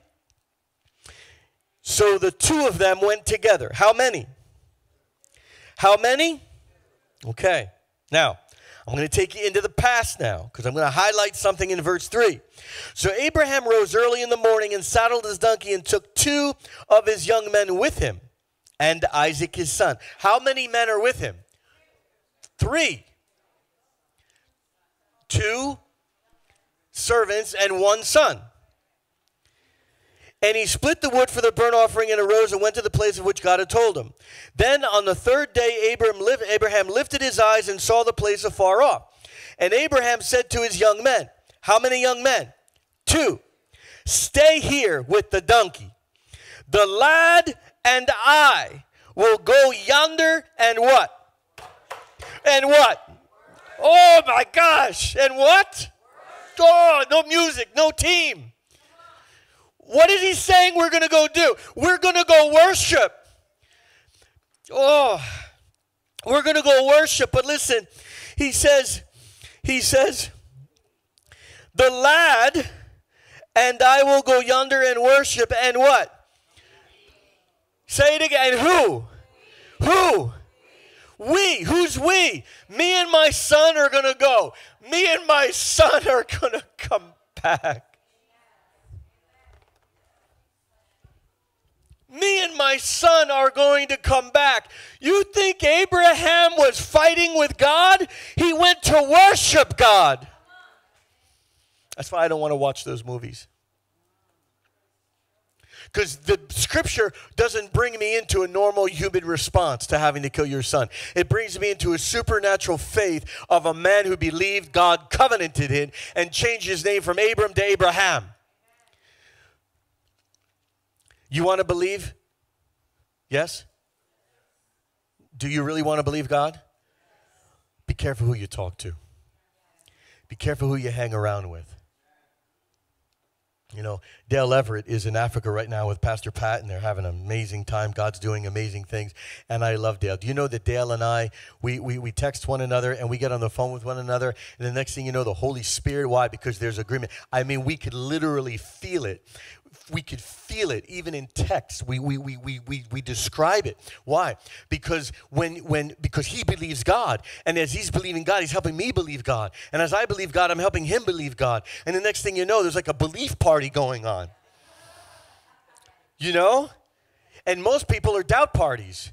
so the two of them went together. How many? How many? Okay. Now, I'm going to take you into the past now because I'm going to highlight something in verse 3. So Abraham rose early in the morning and saddled his donkey and took two of his young men with him and Isaac his son. How many men are with him? Three. Two servants and one son. And he split the wood for the burnt offering and arose and went to the place of which God had told him. Then on the third day, Abraham lifted his eyes and saw the place afar off. And Abraham said to his young men, How many young men? Two. Stay here with the donkey. The lad and I will go yonder and what? And what? Oh my gosh. And what? Oh, no music, no team. What is he saying we're going to go do? We're going to go worship. Oh, we're going to go worship. But listen, he says, he says, the lad and I will go yonder and worship. And what? Say it again. Who? Who? We. Who's we? Me and my son are going to go. Me and my son are going to come back. Me and my son are going to come back. You think Abraham was fighting with God? He went to worship God. That's why I don't want to watch those movies. Because the scripture doesn't bring me into a normal human response to having to kill your son. It brings me into a supernatural faith of a man who believed God covenanted him and changed his name from Abram to Abraham. You want to believe? Yes? Do you really want to believe God? Be careful who you talk to. Be careful who you hang around with. You know, Dale Everett is in Africa right now with Pastor Pat, and they're having an amazing time. God's doing amazing things, and I love Dale. Do you know that Dale and I, we, we, we text one another and we get on the phone with one another, and the next thing you know, the Holy Spirit, why? Because there's agreement. I mean, we could literally feel it we could feel it even in text we, we, we, we, we, we describe it why because when, when because he believes god and as he's believing god he's helping me believe god and as i believe god i'm helping him believe god and the next thing you know there's like a belief party going on you know and most people are doubt parties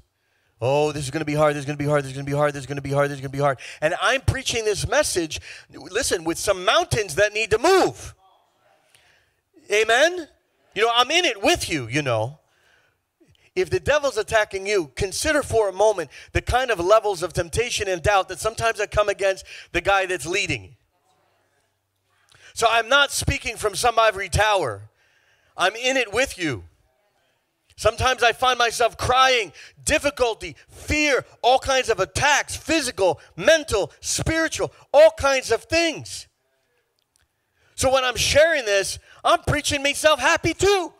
Oh, this is going to be hard. This is going to be hard. This is going to be hard. This is going to be hard. This is going to be hard. And I'm preaching this message, listen, with some mountains that need to move. Amen? You know, I'm in it with you, you know. If the devil's attacking you, consider for a moment the kind of levels of temptation and doubt that sometimes I come against the guy that's leading. So I'm not speaking from some ivory tower. I'm in it with you. Sometimes I find myself crying, difficulty, fear, all kinds of attacks physical, mental, spiritual, all kinds of things. So when I'm sharing this, I'm preaching myself happy too.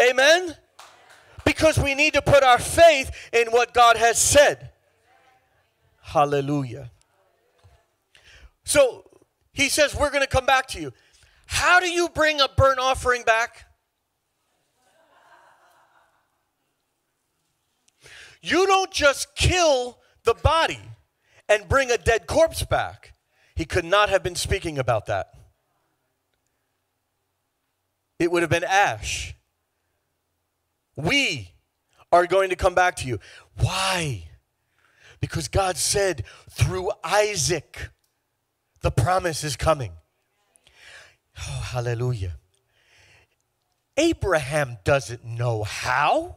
Amen? Because we need to put our faith in what God has said. Hallelujah. So he says, We're going to come back to you. How do you bring a burnt offering back? You don't just kill the body and bring a dead corpse back. He could not have been speaking about that it would have been ash. We are going to come back to you. Why? Because God said through Isaac, the promise is coming. Oh, hallelujah. Abraham doesn't know how.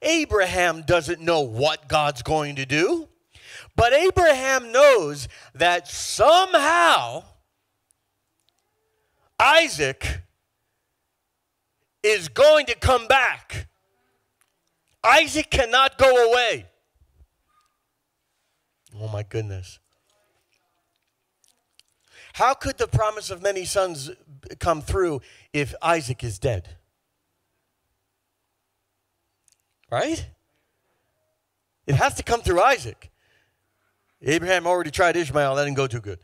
Abraham doesn't know what God's going to do. But Abraham knows that somehow Isaac is going to come back. Isaac cannot go away. Oh my goodness. How could the promise of many sons come through if Isaac is dead? Right? It has to come through Isaac. Abraham already tried Ishmael, that didn't go too good.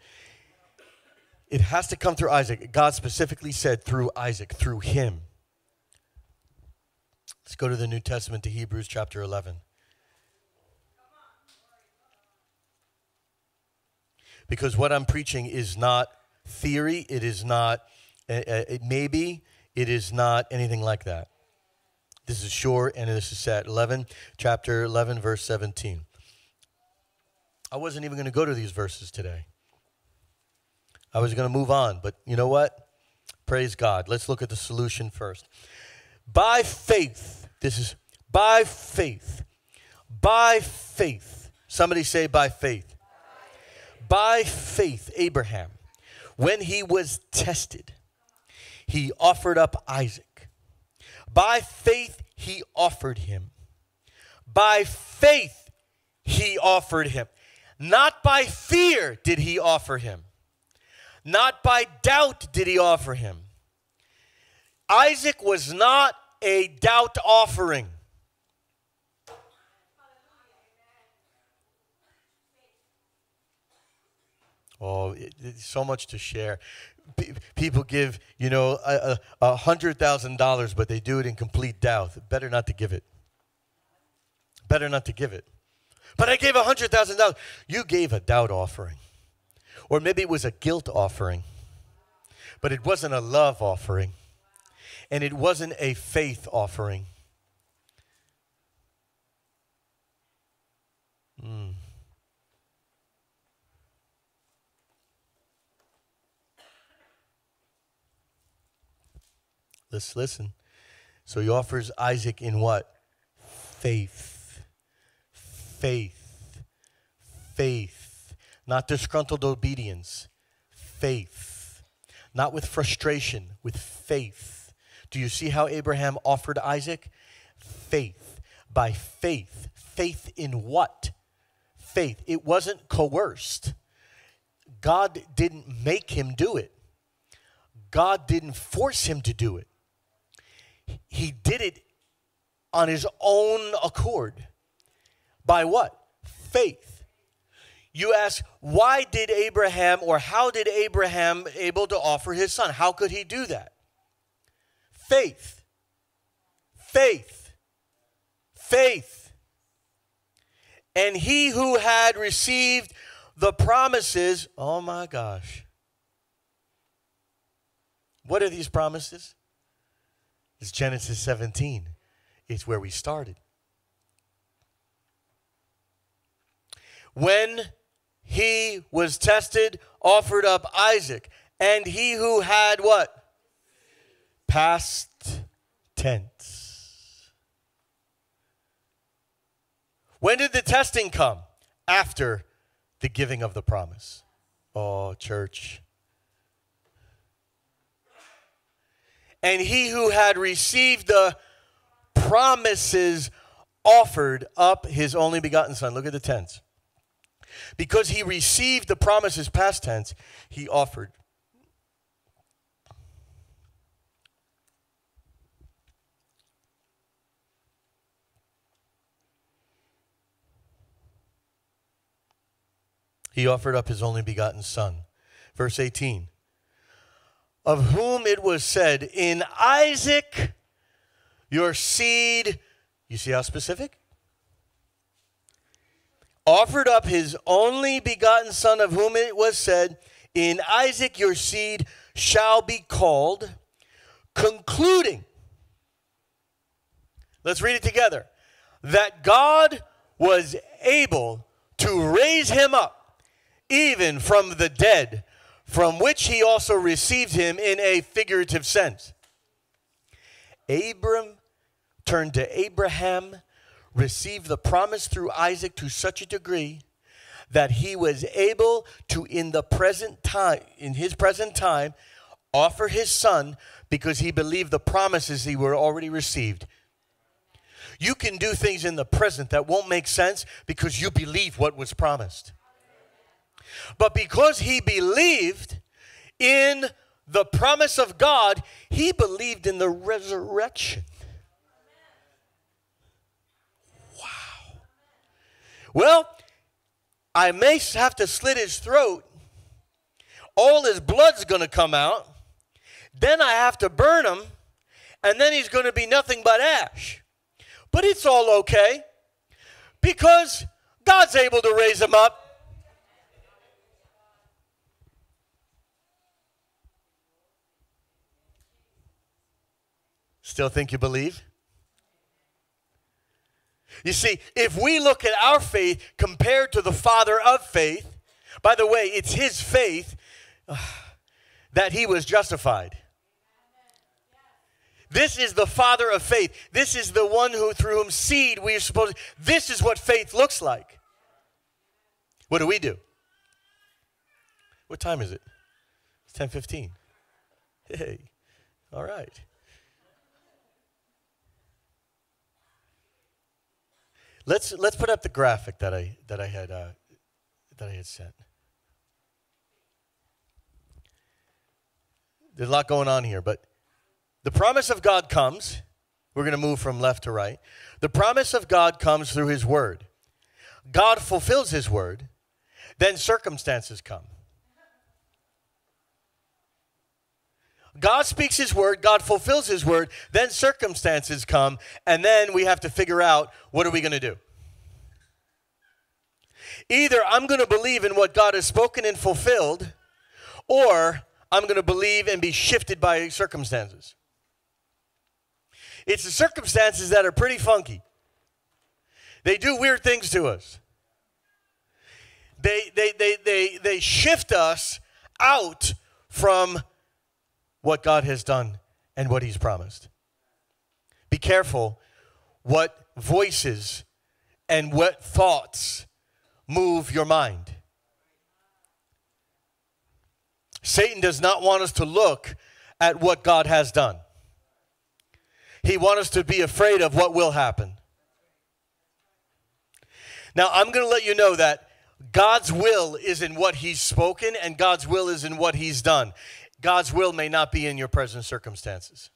It has to come through Isaac. God specifically said through Isaac, through him. Let's go to the New Testament to Hebrews chapter 11. Because what I'm preaching is not theory, it is not, uh, it maybe, it is not anything like that. This is short and this is set. 11, chapter 11, verse 17. I wasn't even going to go to these verses today. I was going to move on, but you know what? Praise God. Let's look at the solution first. By faith, this is by faith, by faith. Somebody say, by faith. By faith, Abraham, when he was tested, he offered up Isaac. By faith, he offered him. By faith, he offered him. Not by fear did he offer him. Not by doubt did he offer him. Isaac was not a doubt offering. Oh, so much to share. People give, you know, a, a hundred thousand dollars, but they do it in complete doubt. Better not to give it. Better not to give it. But I gave a hundred thousand dollars. You gave a doubt offering, or maybe it was a guilt offering. But it wasn't a love offering, and it wasn't a faith offering. Mm. Let's listen. So he offers Isaac in what? Faith. Faith. Faith. Not disgruntled obedience. Faith. Not with frustration, with faith. Do you see how Abraham offered Isaac? Faith. By faith. Faith in what? Faith. It wasn't coerced. God didn't make him do it. God didn't force him to do it he did it on his own accord. By what? Faith. You ask, why did Abraham or how did Abraham able to offer his son? How could he do that? Faith. Faith. Faith. And he who had received the promises, oh my gosh. What are these promises? It's Genesis 17. It's where we started. When he was tested, offered up Isaac, and he who had what? Past tense. When did the testing come? After the giving of the promise. Oh, church. and he who had received the promises offered up his only begotten son. Look at the tense. Because he received the promises, past tense, he offered. He offered up his only begotten son. Verse 18 of whom it was said, In Isaac your seed, you see how specific? Offered up his only begotten son, of whom it was said, In Isaac your seed shall be called, concluding. Let's read it together. That God was able to raise him up even from the dead from which he also received him in a figurative sense. Abram turned to Abraham, received the promise through Isaac to such a degree that he was able to in the present time in his present time offer his son because he believed the promises he were already received you can do things in the present that won't make sense because you believe what was promised but because he believed in the promise of God, he believed in the resurrection. Wow. Well, I may have to slit his throat. All his blood's going to come out. Then I have to burn him. And then he's going to be nothing but ash. But it's all okay because God's able to raise him up Still think you believe? You see, if we look at our faith compared to the father of faith, by the way, it's his faith (sighs) that he was justified. This is the father of faith. This is the one who through whom seed we are supposed to, This is what faith looks like. What do we do? What time is it? It's 10:15. Hey. All right. Let's let's put up the graphic that I that I had uh, that I had sent. There's a lot going on here, but the promise of God comes. We're going to move from left to right. The promise of God comes through His Word. God fulfills His Word, then circumstances come. God speaks His word, God fulfills His word, then circumstances come, and then we have to figure out what are we going to do? Either I'm going to believe in what God has spoken and fulfilled, or I'm going to believe and be shifted by circumstances. It's the circumstances that are pretty funky. They do weird things to us. They, they, they, they, they shift us out from what God has done and what He's promised. Be careful what voices and what thoughts move your mind. Satan does not want us to look at what God has done. He wants us to be afraid of what will happen. Now, I'm going to let you know that God's will is in what He's spoken, and God's will is in what He's done. God's will may not be in your present circumstances.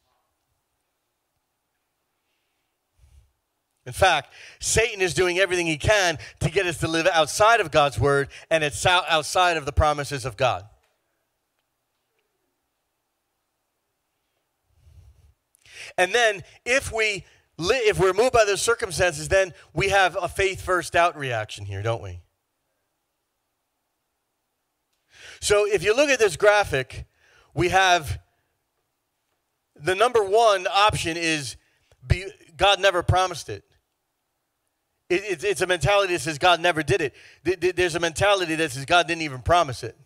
In fact, Satan is doing everything he can to get us to live outside of God's word, and it's outside of the promises of God. And then, if we if we're moved by those circumstances, then we have a faith first doubt reaction here, don't we? So, if you look at this graphic, we have the number one option is be, God never promised it. It, it. It's a mentality that says God never did it. There's a mentality that says God didn't even promise it.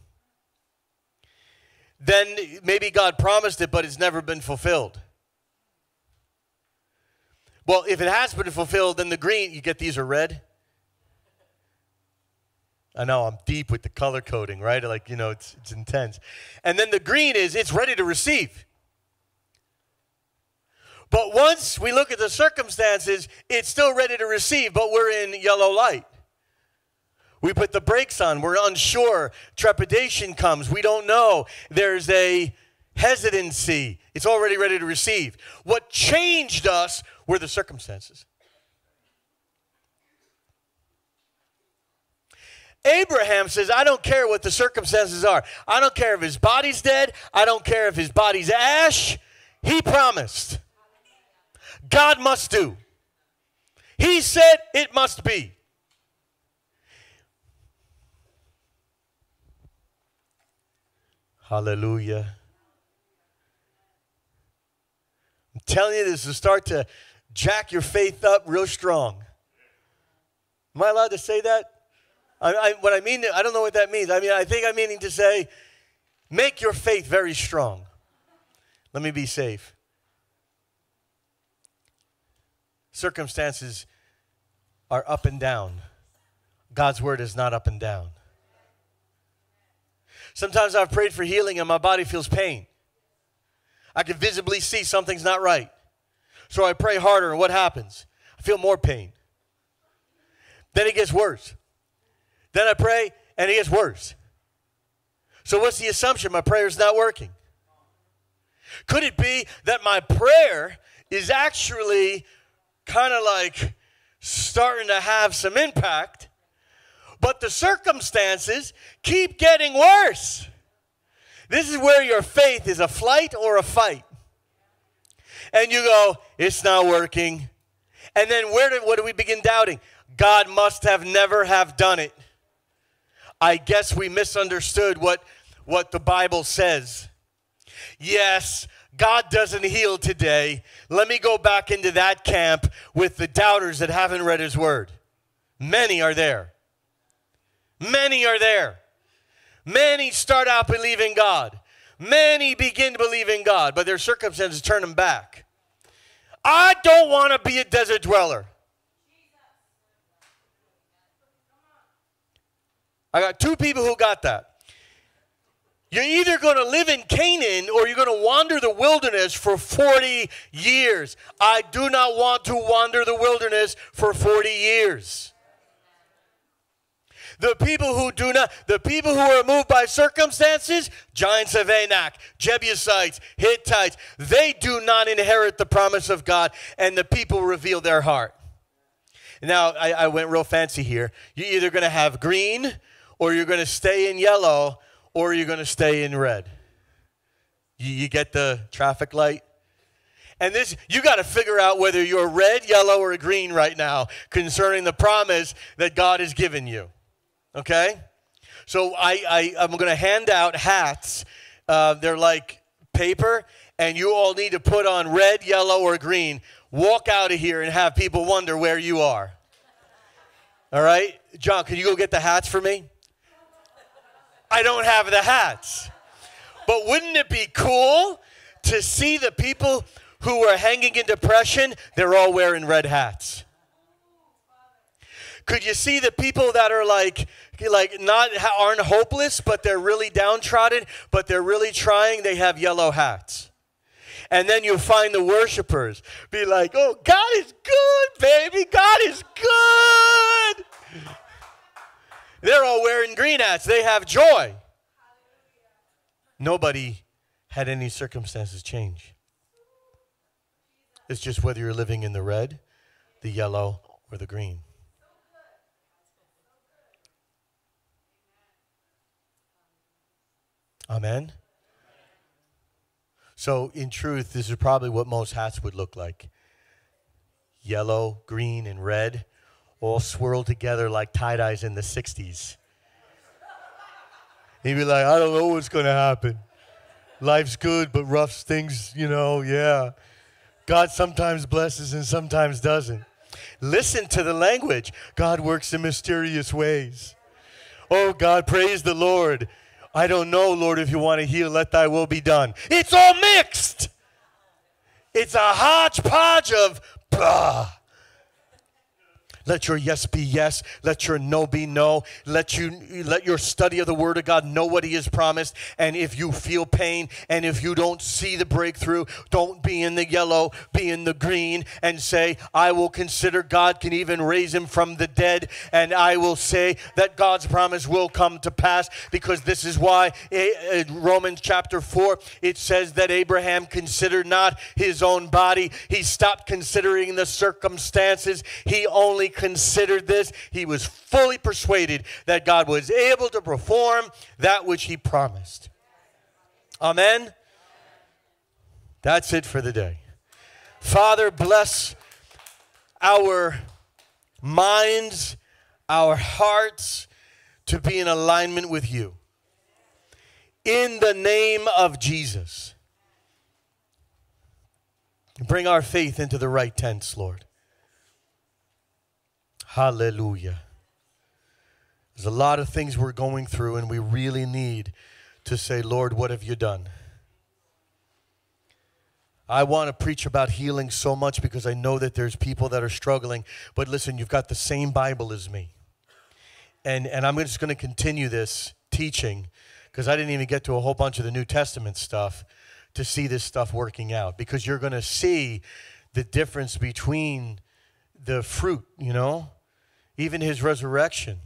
Then maybe God promised it, but it's never been fulfilled. Well, if it has been fulfilled, then the green, you get these are red. I know I'm deep with the color coding, right? Like, you know, it's, it's intense. And then the green is it's ready to receive. But once we look at the circumstances, it's still ready to receive, but we're in yellow light. We put the brakes on, we're unsure, trepidation comes, we don't know. There's a hesitancy, it's already ready to receive. What changed us were the circumstances. Abraham says, I don't care what the circumstances are. I don't care if his body's dead. I don't care if his body's ash. He promised. God must do. He said it must be. Hallelujah. I'm telling you, this will start to jack your faith up real strong. Am I allowed to say that? I, I, what I mean, I don't know what that means. I mean, I think I'm meaning to say, make your faith very strong. Let me be safe. Circumstances are up and down. God's word is not up and down. Sometimes I've prayed for healing and my body feels pain. I can visibly see something's not right. So I pray harder, and what happens? I feel more pain. Then it gets worse. Then I pray and it gets worse. So, what's the assumption? My prayer is not working. Could it be that my prayer is actually kind of like starting to have some impact, but the circumstances keep getting worse? This is where your faith is a flight or a fight. And you go, it's not working. And then where do, what do we begin doubting? God must have never have done it. I guess we misunderstood what, what the Bible says. Yes, God doesn't heal today. Let me go back into that camp with the doubters that haven't read his word. Many are there. Many are there. Many start out believing God. Many begin to believe in God, but their circumstances turn them back. I don't want to be a desert dweller. I got two people who got that. You're either going to live in Canaan or you're going to wander the wilderness for 40 years. I do not want to wander the wilderness for 40 years. The people who do not, the people who are moved by circumstances, giants of Anak, Jebusites, Hittites, they do not inherit the promise of God, and the people reveal their heart. Now, I, I went real fancy here. You're either going to have green or you're going to stay in yellow, or you're going to stay in red. You, you get the traffic light? And this, you got to figure out whether you're red, yellow, or green right now concerning the promise that God has given you. Okay? So I, I, I'm going to hand out hats uh, they're like paper, and you all need to put on red, yellow, or green. Walk out of here and have people wonder where you are. All right? John, can you go get the hats for me? I don't have the hats. But wouldn't it be cool to see the people who are hanging in depression? They're all wearing red hats. Could you see the people that are like, like not aren't hopeless, but they're really downtrodden, but they're really trying? They have yellow hats. And then you'll find the worshipers be like, "Oh, God is good, baby. God is good." They're all wearing green hats. They have joy. Nobody had any circumstances change. It's just whether you're living in the red, the yellow, or the green. Amen. So, in truth, this is probably what most hats would look like yellow, green, and red, all swirled together like tie dyes in the 60s. He'd be like, I don't know what's going to happen. Life's good, but rough things, you know, yeah. God sometimes blesses and sometimes doesn't. Listen to the language. God works in mysterious ways. Oh, God, praise the Lord. I don't know, Lord, if you want to heal, let thy will be done. It's all mixed. It's a hodgepodge of blah. Let your yes be yes. Let your no be no. Let you let your study of the word of God know what he has promised. And if you feel pain and if you don't see the breakthrough, don't be in the yellow, be in the green and say, I will consider God can even raise him from the dead. And I will say that God's promise will come to pass because this is why eh, eh, Romans chapter 4 it says that Abraham considered not his own body. He stopped considering the circumstances. He only considered this, he was fully persuaded that God was able to perform that which he promised. Amen. That's it for the day. Father, bless our minds, our hearts to be in alignment with you. In the name of Jesus. Bring our faith into the right tense, Lord. Hallelujah. There's a lot of things we're going through, and we really need to say, Lord, what have you done? I want to preach about healing so much because I know that there's people that are struggling. But listen, you've got the same Bible as me. And, and I'm just going to continue this teaching because I didn't even get to a whole bunch of the New Testament stuff to see this stuff working out because you're going to see the difference between the fruit, you know? Even his resurrection.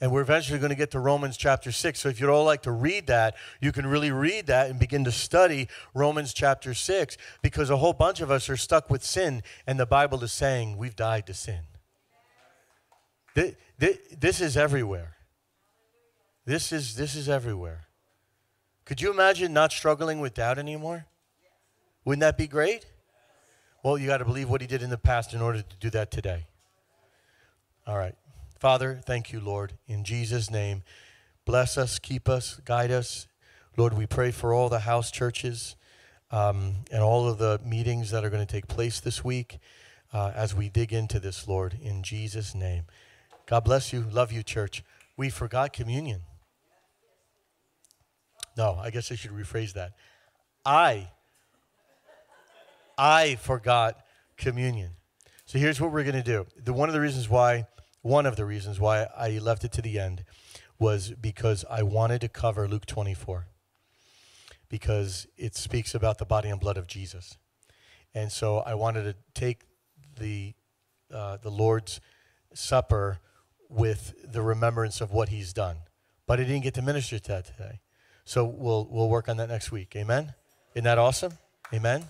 And we're eventually going to get to Romans chapter 6. So if you'd all like to read that, you can really read that and begin to study Romans chapter 6 because a whole bunch of us are stuck with sin, and the Bible is saying we've died to sin. This is everywhere. This is, this is everywhere. Could you imagine not struggling with doubt anymore? Wouldn't that be great? Well, you got to believe what he did in the past in order to do that today. All right. Father, thank you, Lord, in Jesus' name. Bless us, keep us, guide us. Lord, we pray for all the house churches um, and all of the meetings that are going to take place this week uh, as we dig into this, Lord, in Jesus' name. God bless you. Love you, church. We forgot communion. No, I guess I should rephrase that. I, I forgot communion. So here's what we're going to do. The, one of the reasons why one of the reasons why I left it to the end was because I wanted to cover Luke 24 because it speaks about the body and blood of Jesus. And so I wanted to take the, uh, the Lord's Supper with the remembrance of what he's done. But I didn't get to minister to that today. So we'll, we'll work on that next week. Amen? Isn't that awesome? Amen?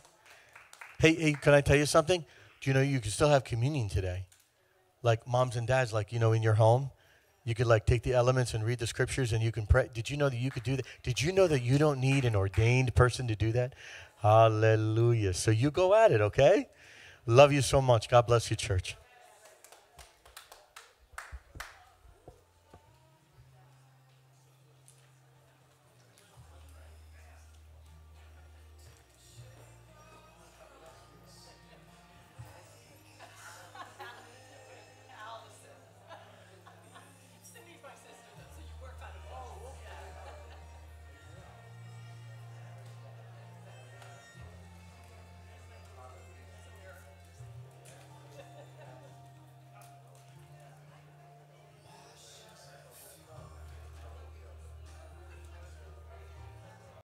Hey, hey, can I tell you something? Do you know you can still have communion today? like moms and dads, like, you know, in your home, you could like take the elements and read the scriptures and you can pray. Did you know that you could do that? Did you know that you don't need an ordained person to do that? Hallelujah. So you go at it, okay? Love you so much. God bless you, church.